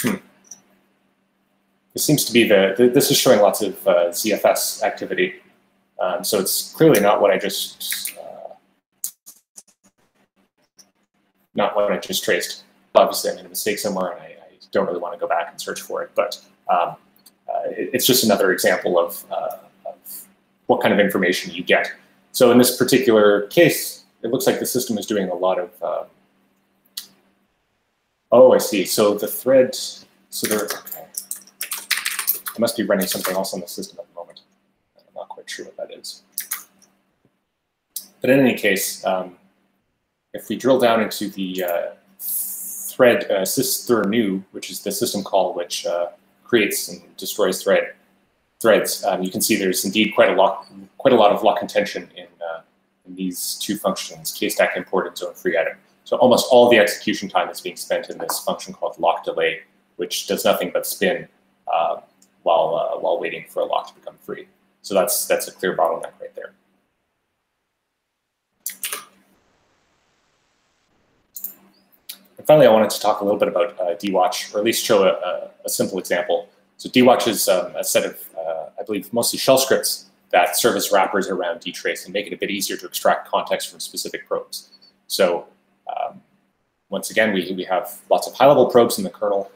Hmm. This seems to be the, this is showing lots of uh, ZFS activity. Um, so it's clearly not what I just uh, not what I just traced. Obviously, I made a mistake somewhere, and I, I don't really want to go back and search for it. But um, uh, it, it's just another example of, uh, of what kind of information you get. So in this particular case, it looks like the system is doing a lot of. Uh, oh, I see. So the thread. So there. Must be running something else on the system at the moment. I'm not quite sure what that is. But in any case, um, if we drill down into the uh, thread uh, sys_thr_new, which is the system call which uh, creates and destroys thread threads, um, you can see there's indeed quite a lot, quite a lot of lock contention in, uh, in these two functions, kstack import and zone free item. So almost all the execution time is being spent in this function called lock delay, which does nothing but spin uh, while uh, while waiting for a lock to become free. So that's that's a clear bottleneck right there. And finally, I wanted to talk a little bit about uh, dwatch, or at least show a, a simple example. So dwatch is um, a set of, uh, I believe, mostly shell scripts that serve as wrappers around dtrace and make it a bit easier to extract context from specific probes. So um, once again, we, we have lots of high-level probes in the kernel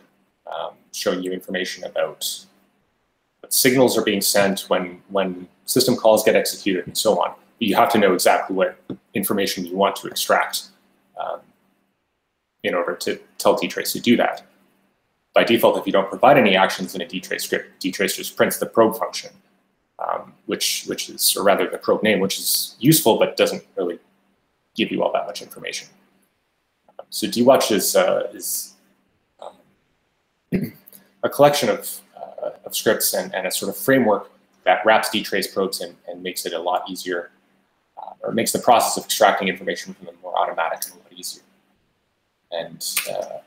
um, showing you information about signals are being sent when, when system calls get executed and so on. You have to know exactly what information you want to extract um, in order to tell dtrace to do that. By default, if you don't provide any actions in a dtrace script, dtrace just prints the probe function, um, which, which is, or rather the probe name, which is useful but doesn't really give you all that much information. So dwatch is, uh, is um, <clears throat> a collection of, of scripts and, and a sort of framework that wraps dtrace probes and, and makes it a lot easier, uh, or makes the process of extracting information from them more automatic and a lot easier. And uh,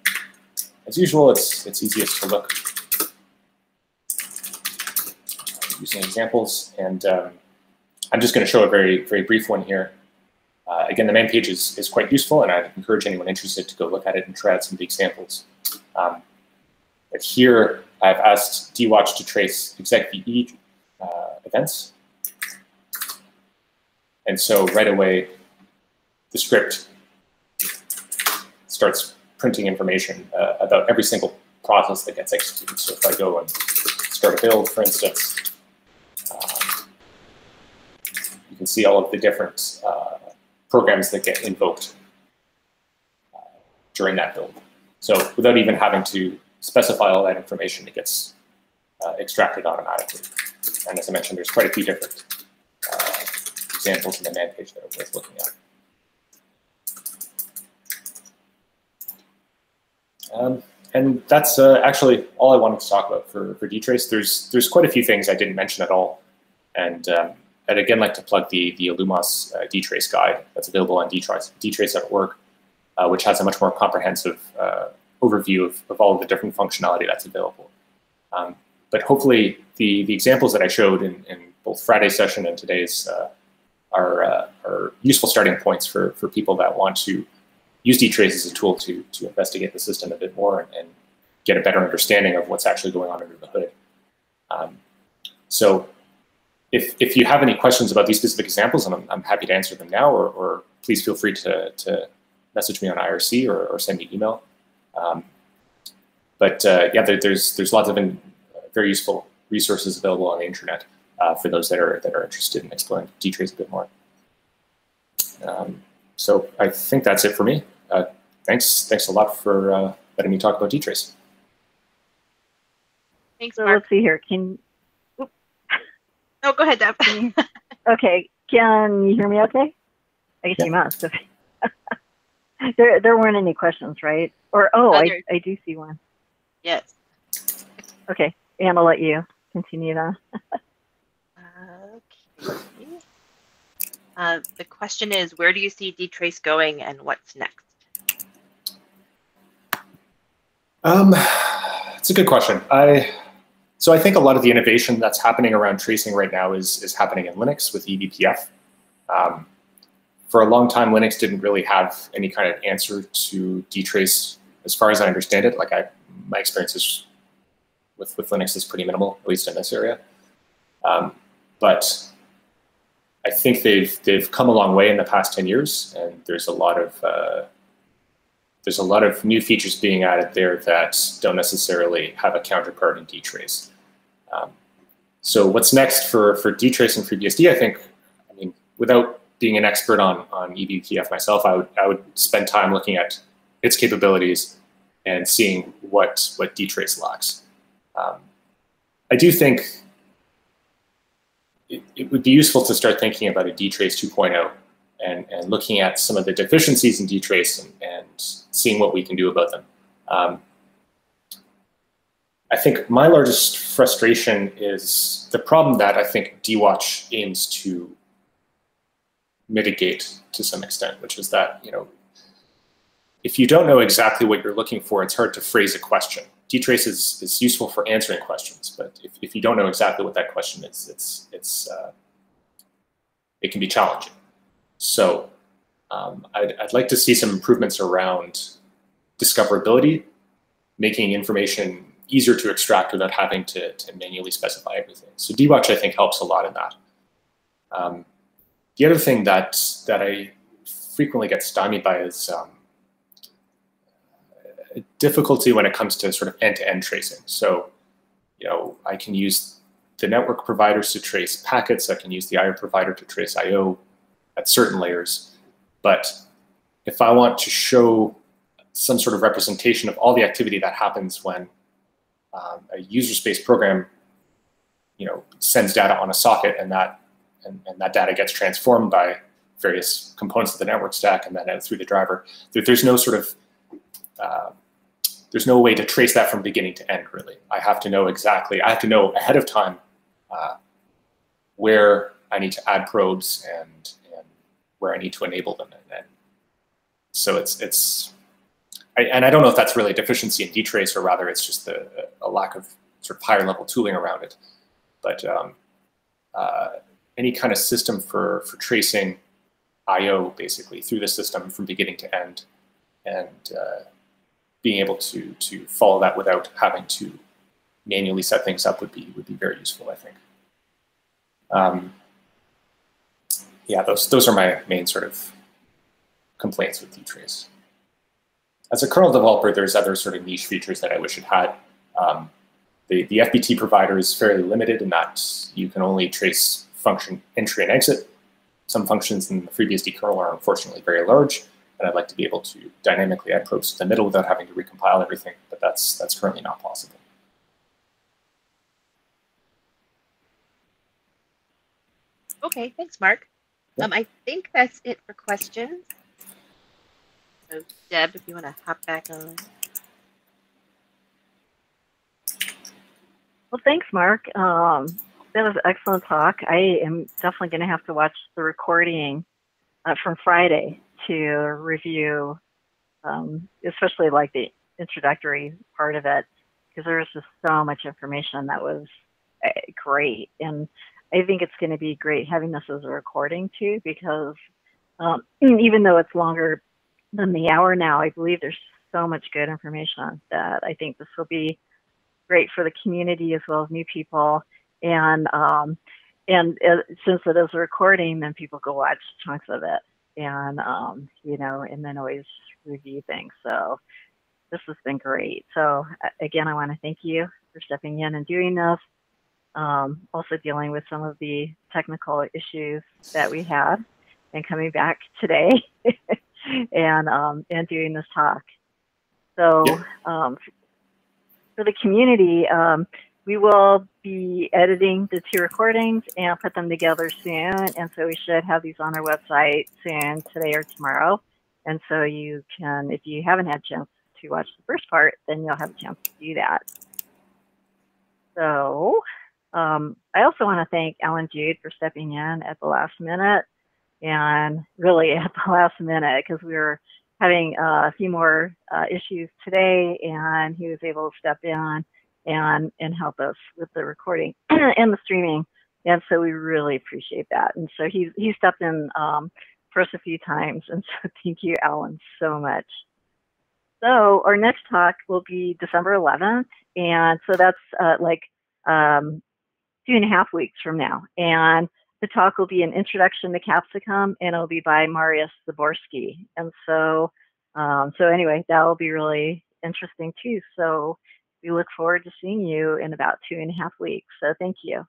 as usual, it's, it's easiest to look using examples. And um, I'm just going to show a very, very brief one here. Uh, again, the man page is, is quite useful, and I encourage anyone interested to go look at it and try out some of the examples. Um, but here, I've asked dwatch to trace execve uh, events. And so right away, the script starts printing information uh, about every single process that gets executed. So if I go and start a build, for instance, um, you can see all of the different uh, programs that get invoked uh, during that build. So without even having to specify all that information, it gets uh, extracted automatically. And as I mentioned, there's quite a few different uh, examples in the man page that are worth looking at. Um, and that's uh, actually all I wanted to talk about for, for dtrace. There's there's quite a few things I didn't mention at all. And um, I'd again like to plug the, the Illumos uh, dtrace guide that's available on dtrace, dtrace.org, uh, which has a much more comprehensive uh, overview of, of all of the different functionality that's available. Um, but hopefully the, the examples that I showed in, in both Friday's session and today's uh, are, uh, are useful starting points for, for people that want to use dtrace as a tool to, to investigate the system a bit more and, and get a better understanding of what's actually going on under the hood. Um, so if, if you have any questions about these specific examples, I'm, I'm happy to answer them now, or, or please feel free to, to message me on IRC or, or send me email. Um, but uh, yeah, there, there's there's lots of in, very useful resources available on the internet uh, for those that are that are interested in exploring dtrace a bit more. Um, so I think that's it for me. Uh, thanks thanks a lot for uh, letting me talk about dtrace. Thanks, Mark. So let's see here. Can Oh, go ahead, Deb. <laughs> okay? Can you hear me? Okay. I guess Yeah. you must. <laughs> there, there weren't any questions, right? Or oh, I, I do see one. yes. Okay, and I'll let you continue that. Okay. Uh, the question is, where do you see dtrace going and what's next? Um, it's a good question. I so I think a lot of the innovation that's happening around tracing right now is is happening in Linux with eBPF. Um, for a long time, Linux didn't really have any kind of answer to dtrace, as far as I understand it. Like I, my experience is with with Linux is pretty minimal, at least in this area. Um, but I think they've they've come a long way in the past ten years, and there's a lot of uh, there's a lot of new features being added there that don't necessarily have a counterpart in dtrace. Um, so what's next for, for dtrace and FreeBSD, I think, I mean, without being an expert on, on myself, I would, I would spend time looking at its capabilities and seeing what, what dtrace lacks. Um, I do think it, it would be useful to start thinking about a dtrace 2.0 and, and looking at some of the deficiencies in dtrace and, and seeing what we can do about them. Um, I think my largest frustration is the problem that I think DWatch aims to mitigate to some extent, which is that, you know, if you don't know exactly what you're looking for, it's hard to phrase a question. dtrace is, is useful for answering questions, but if, if you don't know exactly what that question is, it's, it's, uh, it can be challenging. So um, I'd, I'd like to see some improvements around discoverability, making information easier to extract without having to, to manually specify everything. So DWatch, I think, helps a lot in that. Um, the other thing that, that I frequently get stymied by is um, difficulty when it comes to sort of end-to-end tracing. So, you know, I can use the network providers to trace packets. I can use the IO provider to trace IO at certain layers. But if I want to show some sort of representation of all the activity that happens when um, a user space program, you know, sends data on a socket and that and, and, that data gets transformed by various components of the network stack and then out through the driver. There, there's no sort of uh, there's no way to trace that from beginning to end. Really, I have to know exactly. I have to know ahead of time uh, where I need to add probes and and where I need to enable them. And, and so it's it's I, and I don't know if that's really a deficiency in dtrace or rather it's just a, a lack of sort of higher level tooling around it. But um, uh, any kind of system for for tracing I/O basically through the system from beginning to end, and uh, being able to to follow that without having to manually set things up would be would be very useful, I think. Um, yeah, those those are my main sort of complaints with dtrace. As a kernel developer, there's other sort of niche features that I wish it had. Um, the, the FBT provider is fairly limited in that you can only trace function entry and exit. Some functions in the FreeBSD kernel are unfortunately very large, and I'd like to be able to dynamically add probes to the middle without having to recompile everything, but that's that's currently not possible. Okay, thanks, Mark. Yeah. Um, I think that's it for questions. So, Deb, if you want to hop back on. Well, thanks, Mark. Um, that was an excellent talk. I am definitely going to have to watch the recording uh, from Friday to review, um, especially like the introductory part of it, because there was just so much information that was uh, great. And I think it's going to be great having this as a recording too, because um, <clears throat> even though it's longer than the hour now, I believe there's so much good information on that I think this will be great for the community as well as new people. And um, and uh, since it is a recording, then people go watch chunks of it, and um, you know, and then always review things. So this has been great. So again, I want to thank you for stepping in and doing this. Um, also dealing with some of the technical issues that we had and coming back today <laughs> and um, and doing this talk. So um, for the community, um, we will be editing the two recordings and put them together soon. And so we should have these on our website soon, today or tomorrow. And so you can, if you haven't had a chance to watch the first part, then you'll have a chance to do that. So um, I also want to thank Allan Jude for stepping in at the last minute and really <laughs> at the last minute because we were having uh, a few more uh, issues today and he was able to step in and and help us with the recording <clears throat> and the streaming. And so we really appreciate that. And so he he stepped in um, for us a few times. And so <laughs> thank you allan so much. So our next talk will be december 11th and so that's uh, like um, two and a half weeks from now. And the talk will be an introduction to capsicum and it'll be by mariusz zaborski. And so um, so anyway that will be really interesting too. So we look forward to seeing you in about two and a half weeks. So thank you.